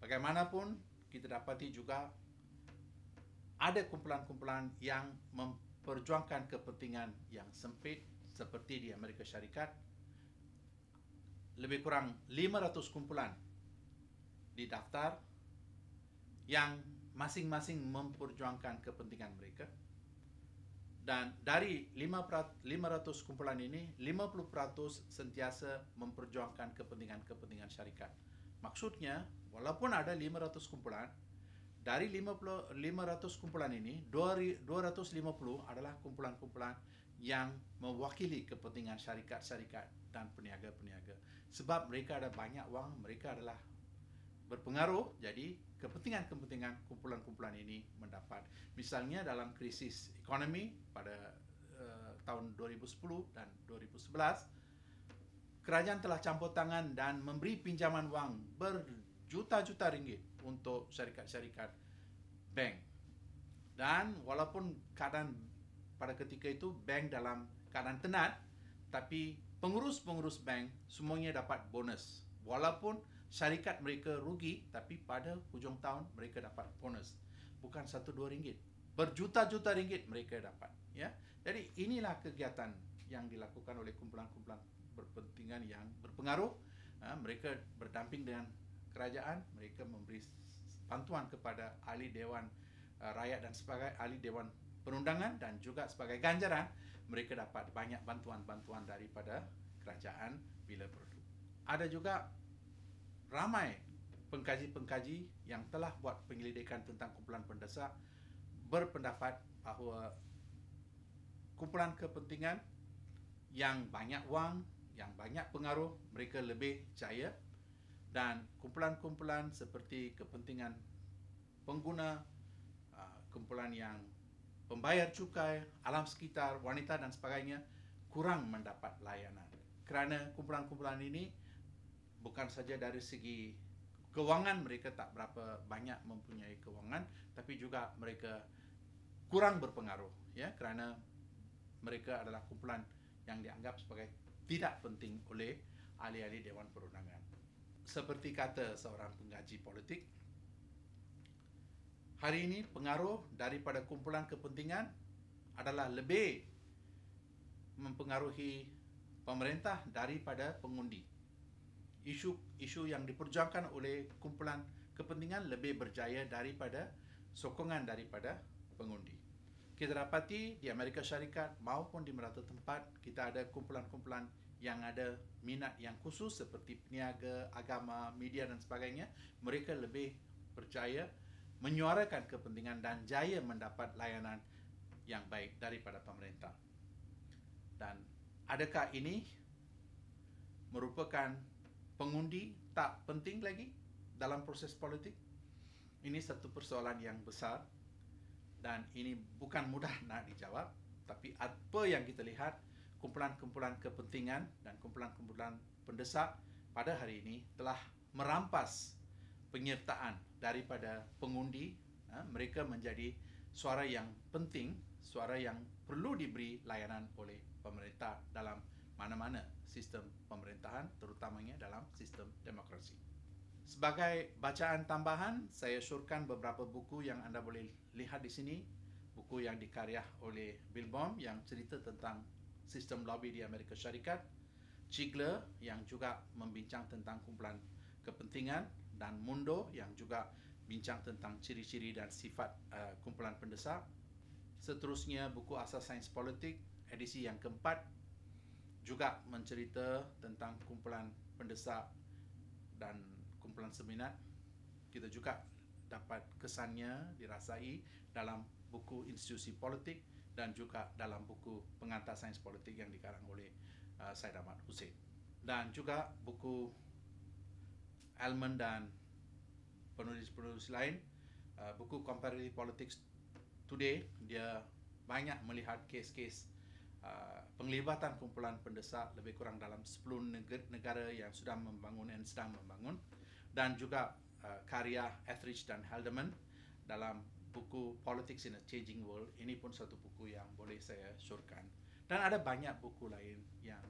Bagaimanapun kita dapati juga ada kumpulan-kumpulan yang memperjuangkan kepentingan yang sempit seperti di Amerika Syarikat. Lebih kurang 500 kumpulan didaftar yang masing-masing memperjuangkan kepentingan mereka dan dari 500 kumpulan ini 50% sentiasa memperjuangkan kepentingan-kepentingan syarikat maksudnya walaupun ada 500 kumpulan dari 50, 500 kumpulan ini, 250 adalah kumpulan-kumpulan yang mewakili kepentingan syarikat-syarikat dan peniaga-peniaga. Sebab mereka ada banyak wang, mereka adalah berpengaruh, jadi kepentingan-kepentingan kumpulan-kumpulan ini mendapat. Misalnya dalam krisis ekonomi pada uh, tahun 2010 dan 2011, kerajaan telah campur tangan dan memberi pinjaman wang berjuta-juta ringgit untuk syarikat-syarikat bank. Dan walaupun keadaan pada ketika itu bank dalam keadaan tenat, tapi pengurus-pengurus bank semuanya dapat bonus. Walaupun syarikat mereka rugi, tapi pada hujung tahun mereka dapat bonus. Bukan satu dua ringgit. Berjuta-juta ringgit mereka dapat. Ya, Jadi inilah kegiatan yang dilakukan oleh kumpulan-kumpulan berpentingan yang berpengaruh. Ha, mereka berdamping dengan kerajaan, mereka memberi bantuan kepada ahli dewan uh, rakyat dan sebagai ahli dewan perundangan dan juga sebagai ganjaran mereka dapat banyak bantuan-bantuan daripada kerajaan bila perlu. Ada juga ramai pengkaji-pengkaji yang telah buat penyelidikan tentang kumpulan pendesak berpendapat bahawa kumpulan kepentingan yang banyak wang yang banyak pengaruh mereka lebih jaya dan kumpulan-kumpulan seperti kepentingan pengguna uh, kumpulan yang pembayar cukai alam sekitar wanita dan sebagainya kurang mendapat layanan. Kerana kumpulan-kumpulan ini bukan saja dari segi kewangan mereka tak berapa banyak mempunyai kewangan tapi juga mereka kurang berpengaruh ya kerana mereka adalah kumpulan yang dianggap sebagai tidak penting oleh ahli-ahli Dewan Perundangan. Seperti kata seorang penggaji politik, hari ini pengaruh daripada kumpulan kepentingan adalah lebih mempengaruhi pemerintah daripada pengundi. Isu-isu yang diperjuangkan oleh kumpulan kepentingan lebih berjaya daripada sokongan daripada pengundi. Kita dapati di Amerika Syarikat maupun di merata tempat kita ada kumpulan-kumpulan yang ada minat yang khusus seperti peniaga, agama, media dan sebagainya mereka lebih berjaya menyuarakan kepentingan dan jaya mendapat layanan yang baik daripada pemerintah. Dan adakah ini merupakan pengundi tak penting lagi dalam proses politik? Ini satu persoalan yang besar dan ini bukan mudah nak dijawab tapi apa yang kita lihat kumpulan-kumpulan kepentingan dan kumpulan-kumpulan pendesak pada hari ini telah merampas penyertaan daripada pengundi ha, mereka menjadi suara yang penting suara yang perlu diberi layanan oleh pemerintah dalam mana-mana sistem pemerintahan terutamanya dalam sistem demokrasi Sebagai bacaan tambahan, saya syurkan beberapa buku yang anda boleh lihat di sini. Buku yang dikarya oleh Bill Baum yang cerita tentang sistem lobby di Amerika Syarikat. Chigler yang juga membincang tentang kumpulan kepentingan. Dan Mundo yang juga bincang tentang ciri-ciri dan sifat uh, kumpulan pendesak. Seterusnya, buku Asas Sains Politik, edisi yang keempat, juga mencerita tentang kumpulan pendesak dan kumpulan seminat. Kita juga dapat kesannya dirasai dalam buku institusi politik dan juga dalam buku pengantar sains politik yang dikarang oleh uh, Syed Ahmad Hussein. Dan juga buku Alman dan penulis-penulis lain uh, buku Comparative Politics Today. Dia banyak melihat kes-kes uh, penglibatan kumpulan pendesak lebih kurang dalam 10 negara yang sudah membangun dan sedang membangun dan juga uh, karya Etheridge dan Haldeman dalam buku Politics in a Changing World. Ini pun satu buku yang boleh saya syurkan. Dan ada banyak buku lain yang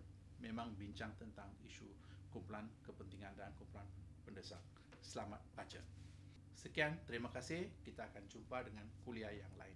memang bincang tentang isu kumpulan kepentingan dan kumpulan pendesak. Selamat baca. Sekian, terima kasih. Kita akan jumpa dengan kuliah yang lain.